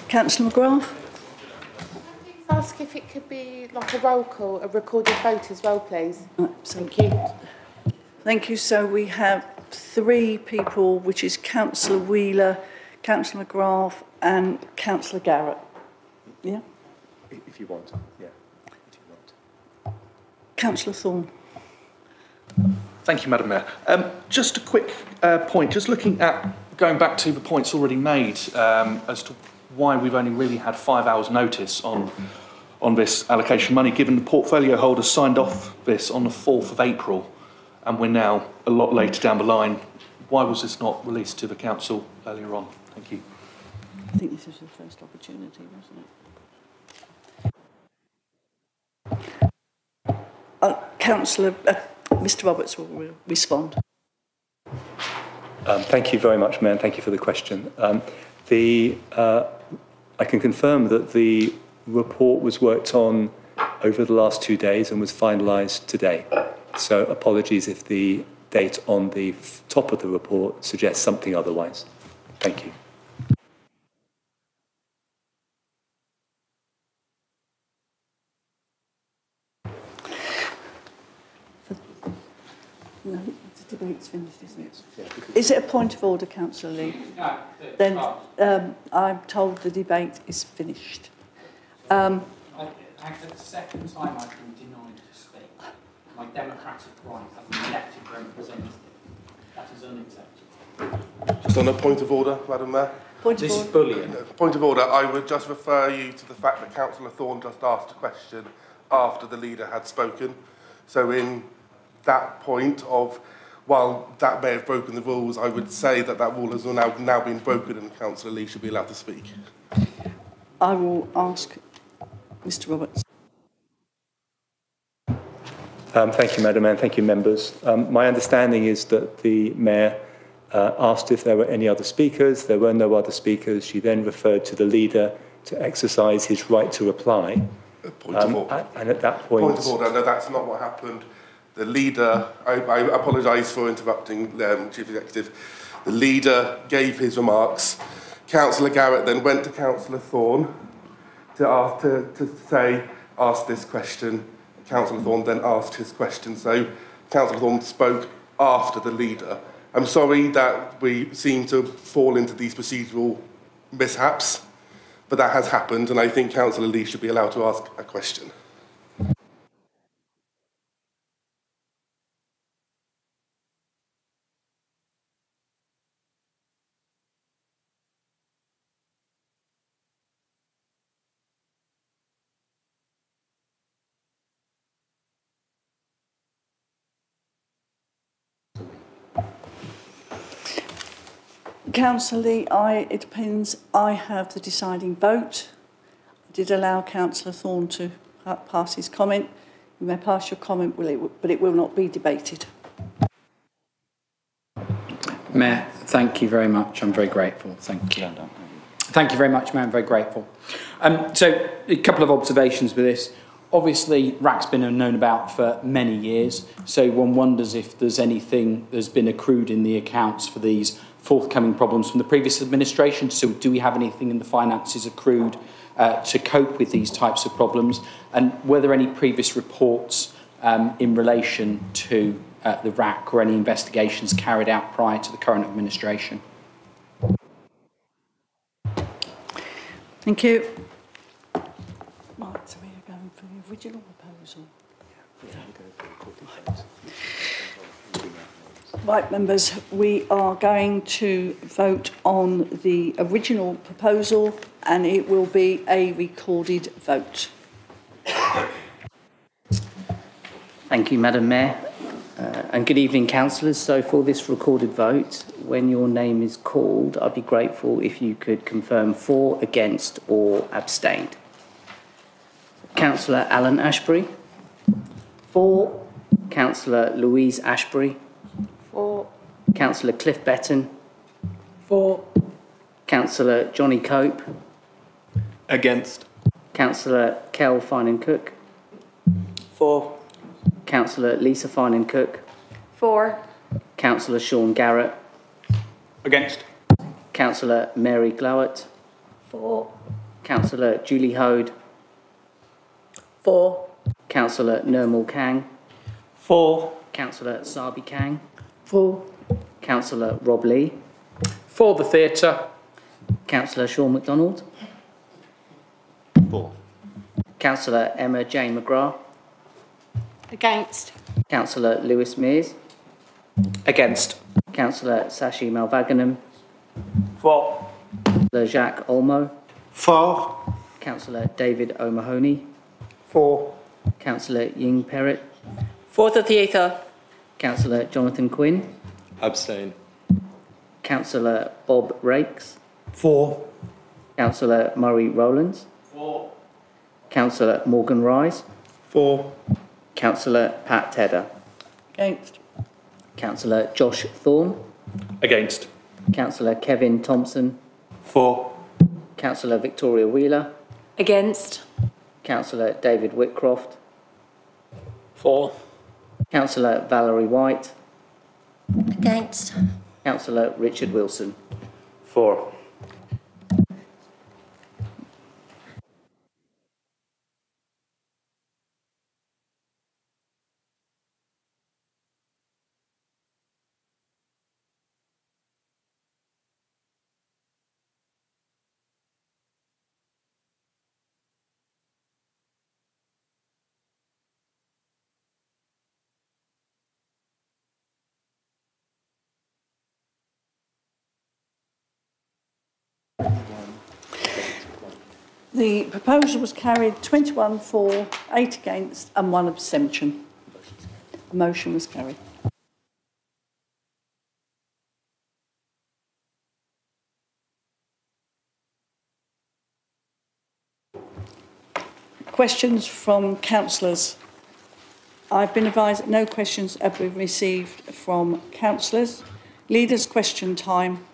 Councillor McGrath? Ask if it could be like a roll call, a recorded vote as well, please. Thank you. Thank you. So we have three people, which is Councillor Wheeler, Councillor McGrath and Councillor Garrett. Yeah? If you want, yeah. If you want. Councillor Thorne. Thank you, Madam Mayor. Um, just a quick uh, point, just looking at going back to the points already made um, as to why we've only really had five hours notice on on this allocation money, given the portfolio holders signed off this on the 4th of April, and we're now a lot later down the line. Why was this not released to the council earlier on? Thank you. I think this is the first opportunity, wasn't it? Uh, Councillor, uh, Mr Roberts will re respond. Um, thank you very much, Mayor, and thank you for the question. Um, the, uh, I can confirm that the report was worked on over the last two days and was finalised today. So apologies if the date on the top of the report suggests something otherwise. Thank you. No, the debate's finished, isn't it? Is it a point of order, Councillor Lee? No. Then um, I'm told the debate is finished. Um, I, I, for the second time I've been denied to speak. My democratic right as an elected representative. That is unacceptable. Just on a point of order, Madam Mayor. Point This is bullying. Uh, Point of order, I would just refer you to the fact that Councillor Thorne just asked a question after the leader had spoken. So in that point of, while that may have broken the rules, I would say that that rule has now, now been broken and Councillor Lee should be allowed to speak. I will ask Mr Roberts. Um, thank you, Madam Mayor, and thank you, members. Um, my understanding is that the Mayor uh, asked if there were any other speakers. There were no other speakers. She then referred to the leader to exercise his right to reply. Point of Um, order. And at that point... Point of order, no, that's not what happened. The leader, I, I apologise for interrupting um, Chief Executive. The leader gave his remarks. Councillor Garrett then went to Councillor Thorne to, ask, to, to say, ask this question. Councillor Thorne then asked his question. So Councillor Thorne spoke after the leader. I'm sorry that we seem to fall into these procedural mishaps, but that has happened, and I think Councillor Lee should be allowed to ask a question. Councillor Lee, I, it depends. I have the deciding vote. I did allow Councillor Thorne to pass his comment. You may pass your comment, will it, but it will not be debated. Mayor, thank you very much. I'm very grateful. Thank you. Thank you very much, Mayor. I'm very grateful. Um, so, a couple of observations with this. Obviously, RAAC's been known about for many years, so one wonders if there's anything that's been accrued in the accounts for these forthcoming problems from the previous administration. So, do we have anything in the finances accrued uh, to cope with these types of problems? And were there any previous reports um, in relation to uh, the RAAC or any investigations carried out prior to the current administration? Thank you. Right, so we are going for the original proposal. Right, members, we are going to vote on the original proposal and it will be a recorded vote. Thank you, Madam Mayor. Uh, and good evening, councillors. So for this recorded vote, when your name is called, I'd be grateful if you could confirm for, against or abstained. Councillor Alan Ashbury. For. Councillor Louise Ashbury. For. Councillor Cliff Betton. For. Councillor Johnny Cope. Against. Councillor Kel Finan Cook. For. Councillor Lisa Finan Cook. For. Councillor Sean Garrett. Against. Councillor Mary Glauert. For. Councillor Julie Hoad. For. Councillor Nirmal Kang. For. Councillor Sabi Kang. For. Councillor Rob Lee. For the theatre. Councillor Sean MacDonald. For. Councillor Emma Jane McGrath. Against. Councillor Lewis Mears. Against. Councillor Shashi Mylvaganam. For. Councillor Jacques Olmo. For. Councillor David O'Mahony. For. Councillor Ying Perrott. For the theatre. Councillor Jonathan Quinn. Abstain. Councillor Bob Rakes. Four. Councillor Murray Rowlands. Four. Councillor Morgan Rise. Four. Councillor Pat Tedder. Against. Councillor Josh Thorne. Against. Councillor Kevin Thompson. Four. Councillor Victoria Wheeler. Against. Councillor David Whitcroft. For. Councillor Valerie White. Against. Councillor Richard Wilson. For. The proposal was carried 21 for, 8 against and 1 abstention. The motion was carried. Questions from councillors? I've been advised that no questions have been received from councillors. Leaders' question time.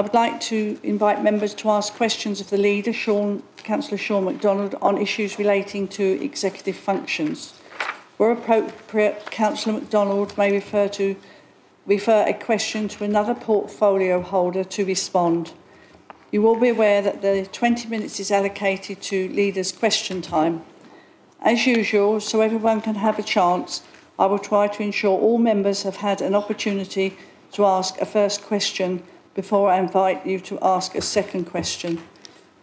I would like to invite members to ask questions of the leader, Sean, Councillor Sean MacDonald, on issues relating to executive functions. Where appropriate, Councillor MacDonald may refer to refer a question to another portfolio holder to respond. You will be aware that the 20 minutes is allocated to leaders' question time. As usual, so everyone can have a chance, I will try to ensure all members have had an opportunity to ask a first question before I invite you to ask a second question.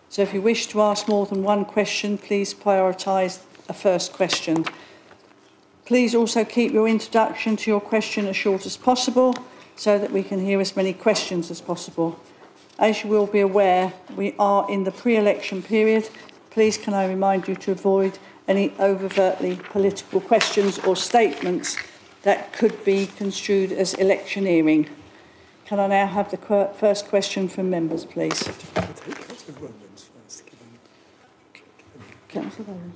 So if you wish to ask more than one question, please prioritise a first question. Please also keep your introduction to your question as short as possible so that we can hear as many questions as possible. As you will be aware, we are in the pre-election period. Please can I remind you to avoid any overtly political questions or statements that could be construed as electioneering. Can I now have the first question from members, please? Councillor Rowland.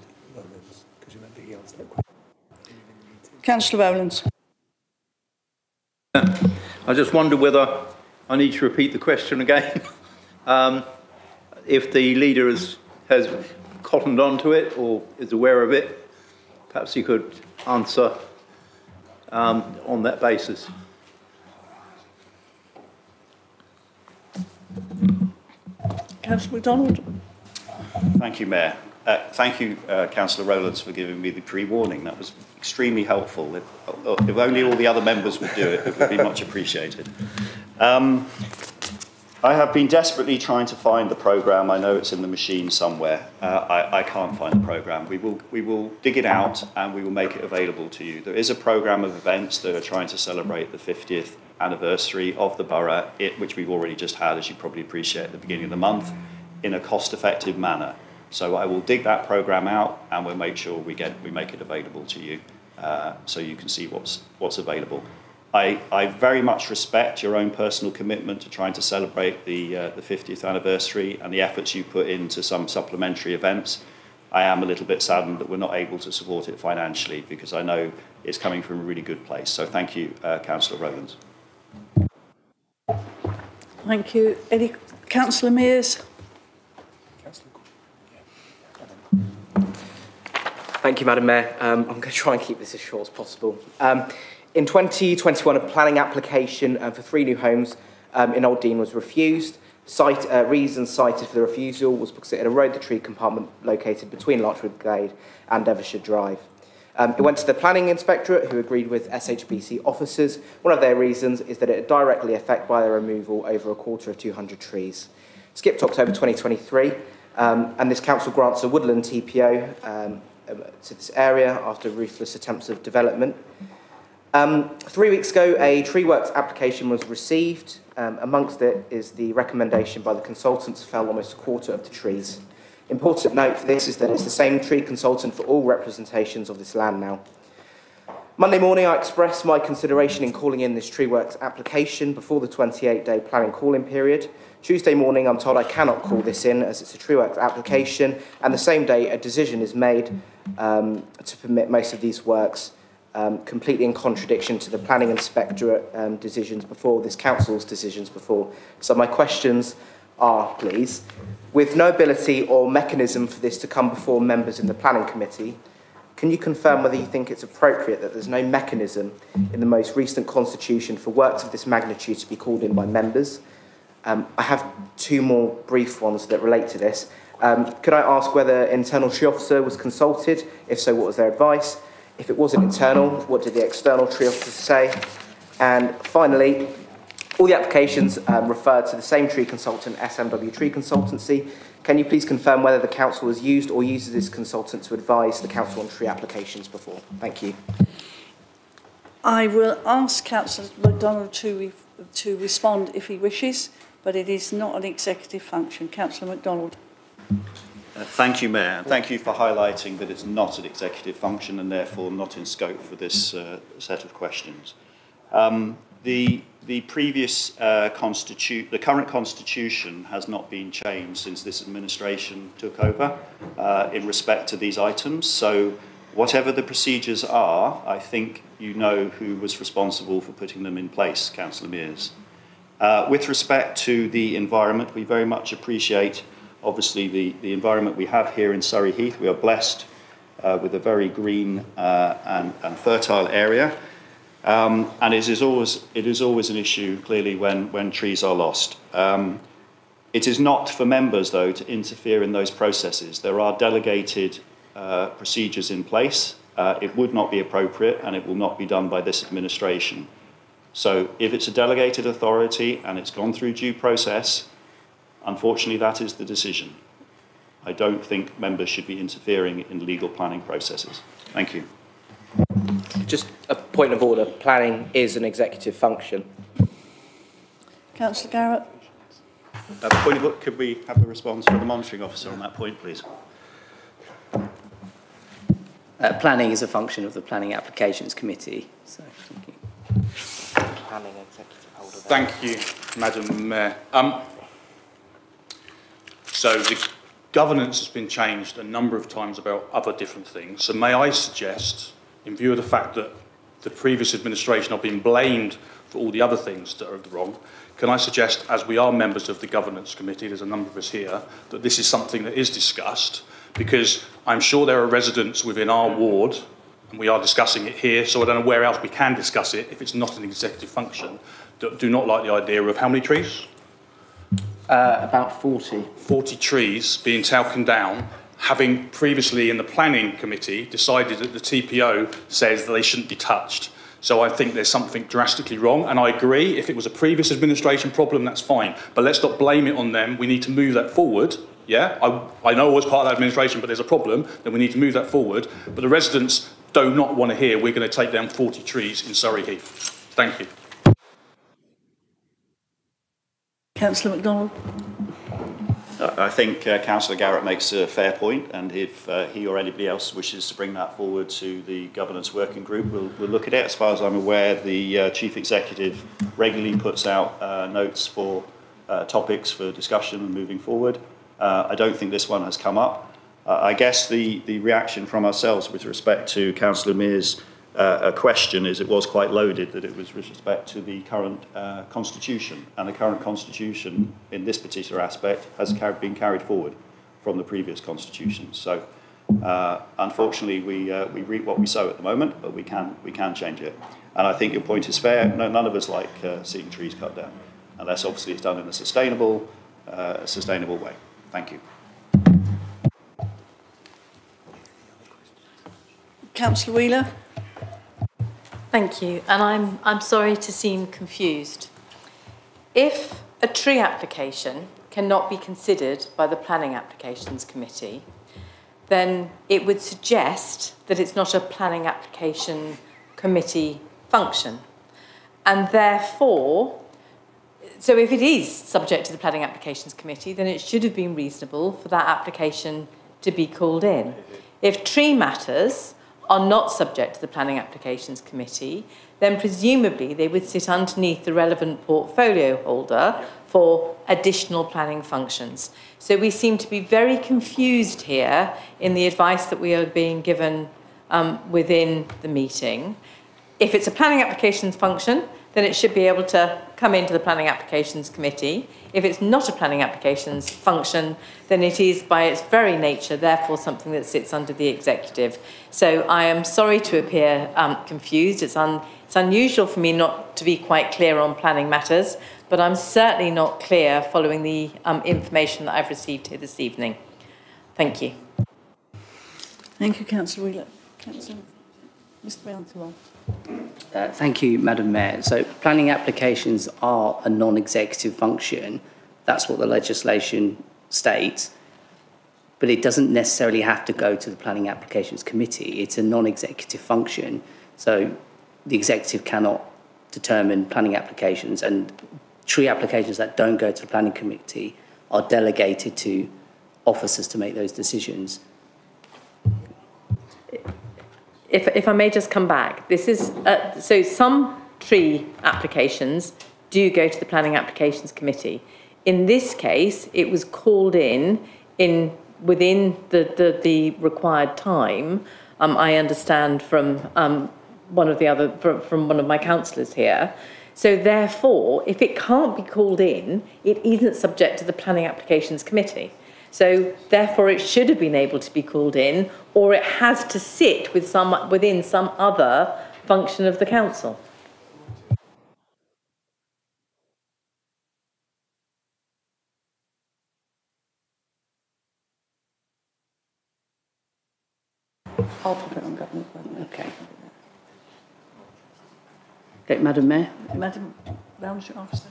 Councillor Rowlands. I just wonder whether I need to repeat the question again. um, if the leader has, has cottoned onto it or is aware of it, perhaps you could answer um, on that basis. Councillor MacDonald. Thank you, Mayor. Uh, thank you, uh, Councillor Rowlands, for giving me the pre-warning. That was extremely helpful. If, if only all the other members would do it, it would be much appreciated. Um, I have been desperately trying to find the programme. I know it's in the machine somewhere. Uh, I, I can't find the programme. We will, we will dig it out and we will make it available to you. There is a programme of events that are trying to celebrate the 50th anniversary of the borough, it, which we've already just had, as you probably appreciate, at the beginning of the month, in a cost-effective manner. So I will dig that programme out and we'll make sure we, get, we make it available to you uh, so you can see what's, what's available. I, I very much respect your own personal commitment to trying to celebrate the, uh, the 50th anniversary and the efforts you put into some supplementary events. I am a little bit saddened that we're not able to support it financially because I know it's coming from a really good place. So thank you, uh, Councillor Rowlands. Thank you. Any Councillor Mears? Thank you, Madam Mayor. Um, I'm going to try and keep this as short as possible. Um, in 2021, a planning application uh, for three new homes um, in Old Dean was refused. Cite, uh, reasons cited for the refusal was because it had eroded the tree compartment located between Larchwood Glade and Evershire Drive. Um, it went to the planning inspectorate, who agreed with SHBC officers. One of their reasons is that it directly affect by the removal over a quarter of 200 trees. Skipped October 2023, um, and this council grants a woodland TPO um, to this area after ruthless attempts of development. Um, three weeks ago, a tree works application was received. Um, amongst it is the recommendation by the consultants to fell almost a quarter of the trees. Important note for this is that it's the same tree consultant for all representations of this land now. Monday morning, I expressed my consideration in calling in this tree works application before the 28-day planning calling period. Tuesday morning, I'm told I cannot call this in as it's a tree works application, and the same day, a decision is made um, to permit most of these works um, completely in contradiction to the planning inspectorate um, decisions before, this council's decisions before. So my questions are, please, with no ability or mechanism for this to come before members in the planning committee, can you confirm whether you think it's appropriate that there's no mechanism in the most recent constitution for works of this magnitude to be called in by members? Um, I have two more brief ones that relate to this. Um, could I ask whether internal tree officer was consulted? If so, what was their advice? If it wasn't internal, what did the external tree officer say? And finally, all the applications um, refer to the same tree consultant, SMW Tree Consultancy. Can you please confirm whether the council has used or uses this consultant to advise the council on tree applications before? Thank you. I will ask Councillor MacDonald to, re to respond if he wishes, but it is not an executive function. Councillor MacDonald. Uh, thank you, Mayor. And thank you for highlighting that it's not an executive function and therefore not in scope for this uh, set of questions. Um, the, the previous uh, the current constitution has not been changed since this administration took over uh, in respect to these items. So whatever the procedures are, I think you know who was responsible for putting them in place, Councillor Mears. Uh, with respect to the environment, we very much appreciate obviously the, the environment we have here in Surrey Heath. We are blessed uh, with a very green uh, and, and fertile area. Um, and it is, always, it is always an issue, clearly, when, when trees are lost. Um, it is not for members, though, to interfere in those processes. There are delegated uh, procedures in place. Uh, it would not be appropriate, and it will not be done by this administration. So if it's a delegated authority and it's gone through due process, unfortunately, that is the decision. I don't think members should be interfering in legal planning processes. Thank you. Just a point of order. Planning is an executive function. Councillor Garrett. Uh, point of, could we have a response from the monitoring officer on that point, please? Uh, planning is a function of the Planning Applications Committee. So, thank you. Planning executive holder. Thank you, Madam Mayor. Um, so the governance has been changed a number of times about other different things. So may I suggest, in view of the fact that the previous administration have been blamed for all the other things that are wrong, can I suggest, as we are members of the governance committee, there's a number of us here, that this is something that is discussed, because I'm sure there are residents within our ward, and we are discussing it here, so I don't know where else we can discuss it if it's not an executive function, that do not like the idea of how many trees? Uh, about 40. 40 trees being taken down, having previously in the planning committee decided that the TPO says that they shouldn't be touched. So I think there's something drastically wrong, and I agree, if it was a previous administration problem, that's fine. But let's not blame it on them. We need to move that forward. Yeah, I, I know I was part of that administration, but there's a problem, then we need to move that forward. But the residents do not want to hear we're going to take down 40 trees in Surrey Heath. Thank you. Councillor MacDonald. I think uh, Councillor Garrett makes a fair point, and if uh, he or anybody else wishes to bring that forward to the governance working group, we'll, we'll look at it. As far as I'm aware, the uh, chief executive regularly puts out uh, notes for uh, topics for discussion and moving forward. Uh, I don't think this one has come up. Uh, I guess the, the reaction from ourselves with respect to Councillor Mears' uh, a question is it was quite loaded that it was with respect to the current uh, constitution. And the current constitution in this particular aspect has car been carried forward from the previous constitution. So uh, unfortunately we uh, we reap what we sow at the moment but we can we can change it. And I think your point is fair. No, none of us like uh, seeing trees cut down unless obviously it's done in a sustainable uh, sustainable way. Thank you. Councillor Wheeler. Thank you, and I'm, I'm sorry to seem confused. If a tree application cannot be considered by the Planning Applications Committee, then it would suggest that it's not a Planning Application Committee function. And therefore, so if it is subject to the Planning Applications Committee, then it should have been reasonable for that application to be called in. If tree matters are not subject to the Planning Applications Committee, then presumably they would sit underneath the relevant portfolio holder for additional planning functions. So we seem to be very confused here in the advice that we are being given um, within the meeting. If it's a planning applications function, then it should be able to come into the Planning Applications Committee. If it's not a planning applications function, then it is by its very nature, therefore, something that sits under the executive. So I am sorry to appear um, confused. It's, un it's unusual for me not to be quite clear on planning matters, but I'm certainly not clear following the um, information that I've received here this evening. Thank you. Thank you, Councillor Wheeler. Councillor Mr Brown, Uh, thank you, Madam Mayor. So planning applications are a non-executive function. That's what the legislation states. But it doesn't necessarily have to go to the Planning Applications Committee. It's a non-executive function. So the executive cannot determine planning applications and tree applications that don't go to the planning committee are delegated to officers to make those decisions. If, if I may just come back, this is, uh, so some tree applications do go to the Planning Applications Committee. In this case, it was called in, in within the, the, the required time. Um, I understand from um, one of the other, from, from one of my councillors here. So therefore, if it can't be called in, it isn't subject to the Planning Applications Committee. So therefore, it should have been able to be called in, or it has to sit with some, within some other function of the council. I'll put it on government. Okay. Okay, Madam Mayor. Madam Rounds, officer.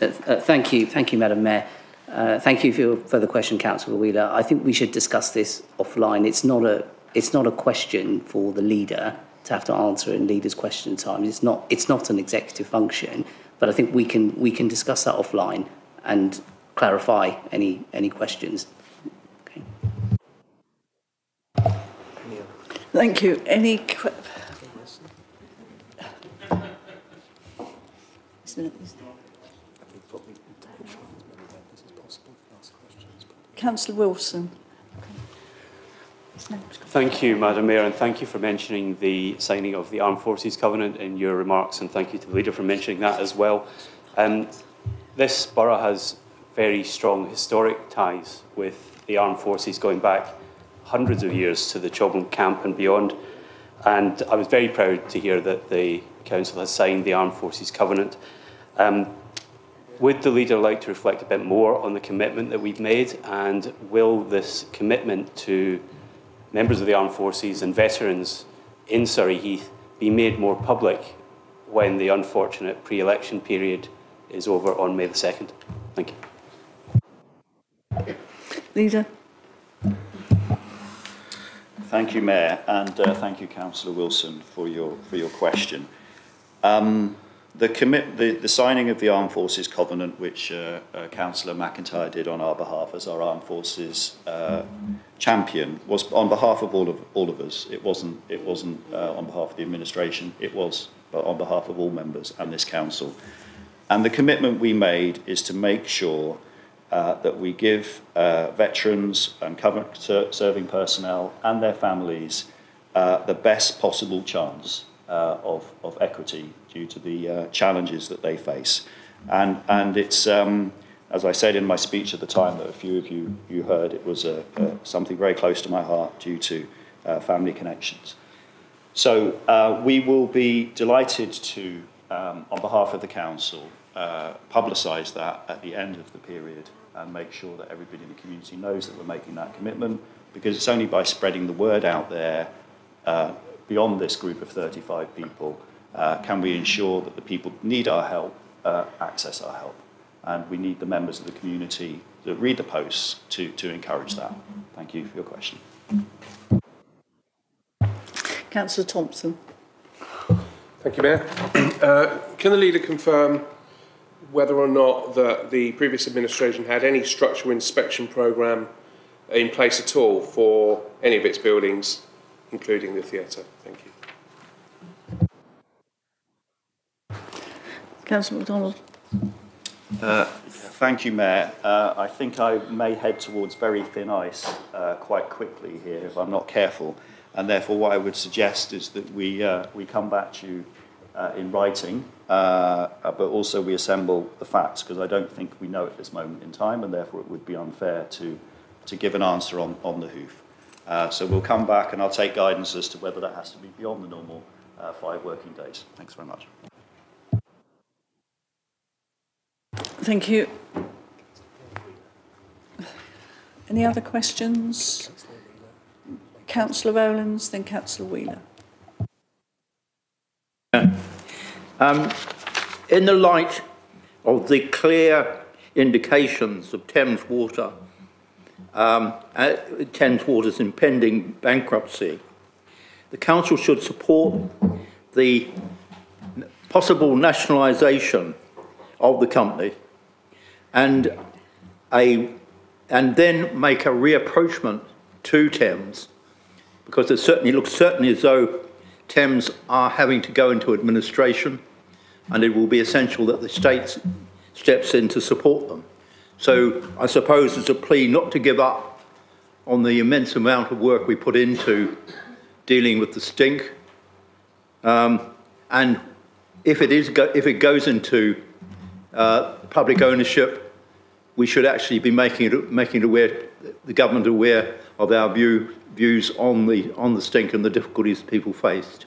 Uh, uh, thank you, thank you, Madam Mayor. Uh, thank you for your further question, Councillor Wheeler. I think we should discuss this offline. It's not a it's not a question for the leader to have to answer in leaders' question time. It's not it's not an executive function, but I think we can we can discuss that offline and clarify any any questions. Thank you. Any que- Councillor Wilson. Thank you, Madam Mayor, and thank you for mentioning the signing of the Armed Forces Covenant in your remarks, and thank you to the leader for mentioning that as well. Um, this borough has very strong historic ties with the armed forces going back hundreds of years to the Chobham camp and beyond. And I was very proud to hear that the council has signed the Armed Forces Covenant. Um, would the leader like to reflect a bit more on the commitment that we've made and will this commitment to members of the armed forces and veterans in Surrey Heath be made more public when the unfortunate pre-election period is over on May the 2nd? Thank you. Leader. Thank you, Mayor, and uh, thank you, Councillor Wilson, for your, for your question. Um, the, commit, the, the signing of the Armed Forces Covenant, which uh, uh, Councillor McIntyre did on our behalf as our Armed Forces uh, champion, was on behalf of all of, all of us. It wasn't, it wasn't uh, on behalf of the administration, it was but on behalf of all members and this council. And the commitment we made is to make sure uh, that we give uh, veterans and serving personnel and their families the best possible chance uh, of, of equity due to the uh, challenges that they face. And, and it's, um, as I said in my speech at the time that a few of you, you heard, it was a, a, something very close to my heart due to uh, family connections. So uh, we will be delighted to, um, on behalf of the Council, uh, publicise that at the end of the period and make sure that everybody in the community knows that we're making that commitment because it's only by spreading the word out there uh, beyond this group of 35 people uh, can we ensure that the people need our help uh, access our help and we need the members of the community that read the posts to, to encourage that. Thank you for your question. Councillor Thompson. Thank you, Mayor. Uh, can the leader confirm whether or not the, the previous administration had any structural inspection programme in place at all for any of its buildings, including the theatre. Thank you. Councillor MacDonald. Uh, thank you, Mayor. Uh, I think I may head towards very thin ice uh, quite quickly here if I'm not careful. And therefore, what I would suggest is that we, uh, we come back to you uh, in writing, uh, but also we assemble the facts because I don't think we know at this moment in time, and therefore it would be unfair to, to give an answer on, on the hoof. Uh, so we'll come back and I'll take guidance as to whether that has to be beyond the normal uh, five working days. Thanks very much. Thank you. Any other questions? Councillor Rowlands, then Councillor Wheeler. Um, in the light of the clear indications of Thames Water, um, Thames Water's impending bankruptcy, the Council should support the possible nationalisation of the company and a and then make a reapproachment to Thames, because it certainly looks certainly as though Thames are having to go into administration, and it will be essential that the state steps in to support them. So I suppose it's a plea not to give up on the immense amount of work we put into dealing with the stink. Um, and if it, is if it goes into uh, public ownership, we should actually be making it, making it aware, the government aware of our view, views on the, on the stink and the difficulties people faced.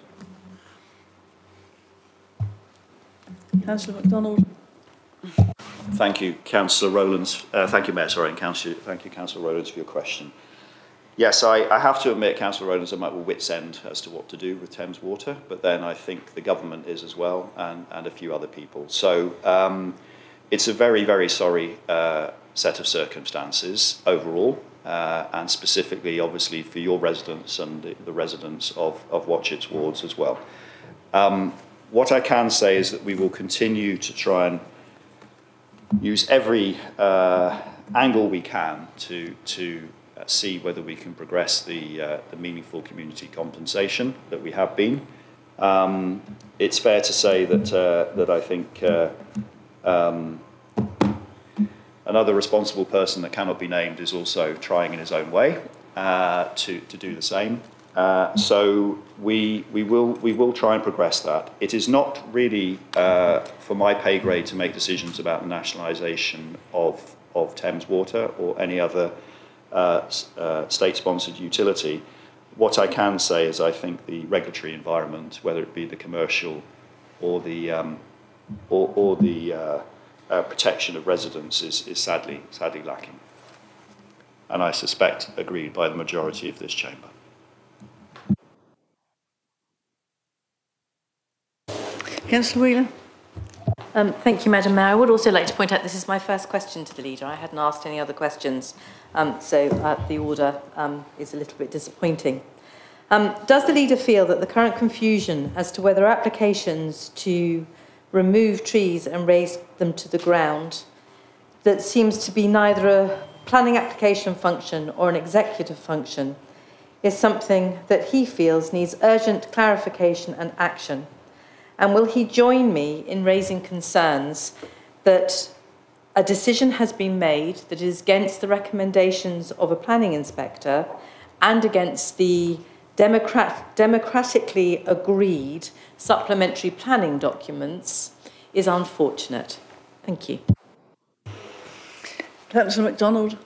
Councillor MacDonald. Thank you, Councillor Rowlands. Uh, thank you, Mayor, sorry, and Councillor, thank you, Councillor Rowlands, for your question. Yes, I, I have to admit, Councillor Rowlands, I'm at wit's end as to what to do with Thames Water, but then I think the government is as well, and, and a few other people. So um, it's a very, very sorry uh, set of circumstances overall, uh, and specifically, obviously, for your residents and the, the residents of, of Watchetts wards as well. Um, what I can say is that we will continue to try and use every uh, angle we can to, to uh, see whether we can progress the, uh, the meaningful community compensation that we have been. Um, it's fair to say that, uh, that I think uh, um, another responsible person that cannot be named is also trying in his own way to, to do the same. Uh, so we, we, will, we will try and progress that. It is not really uh, for my pay grade to make decisions about the nationalisation of, of Thames Water or any other uh, uh, state-sponsored utility. What I can say is I think the regulatory environment, whether it be the commercial or the, um, or, or the uh, uh, protection of residents is, is sadly, sadly lacking. And I suspect agreed by the majority of this chamber. Councillor Wheeler. Um, thank you, Madam Mayor. I would also like to point out this is my first question to the leader. I hadn't asked any other questions, um, so uh, the order um, is a little bit disappointing. Um, does the leader feel that the current confusion as to whether applications to remove trees and raze them to the ground that seems to be neither a planning application function or an executive function is something that he feels needs urgent clarification and action? And will he join me in raising concerns that a decision has been made that is against the recommendations of a planning inspector and against the democrat democratically agreed supplementary planning documents is unfortunate. Thank you. Councillor MacDonald.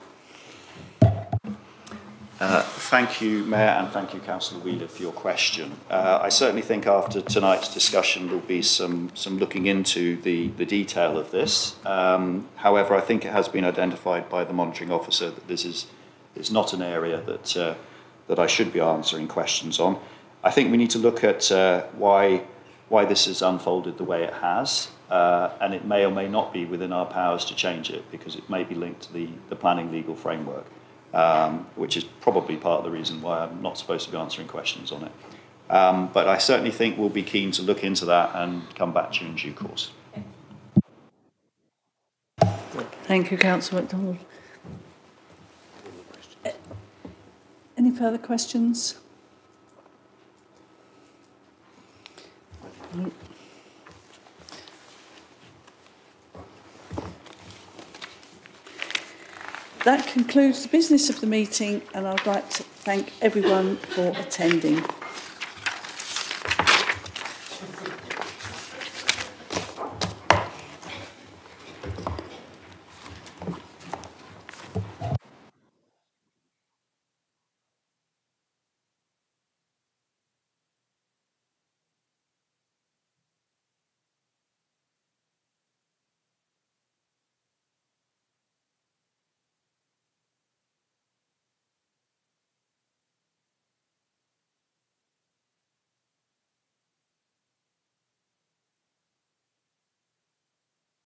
Uh, thank you, Mayor, and thank you, Councillor Wheeler, for your question. Uh, I certainly think after tonight's discussion there'll be some, some looking into the, the detail of this. Um, however, I think it has been identified by the monitoring officer that this is, is not an area that, uh, that I should be answering questions on. I think we need to look at uh, why, why this has unfolded the way it has, uh, and it may or may not be within our powers to change it because it may be linked to the, the planning legal framework um, which is probably part of the reason why I'm not supposed to be answering questions on it. Um, but I certainly think we'll be keen to look into that and come back to you in due course. Thank you, Councillor MacDonald. Any further questions? That concludes the business of the meeting and I'd like to thank everyone for attending.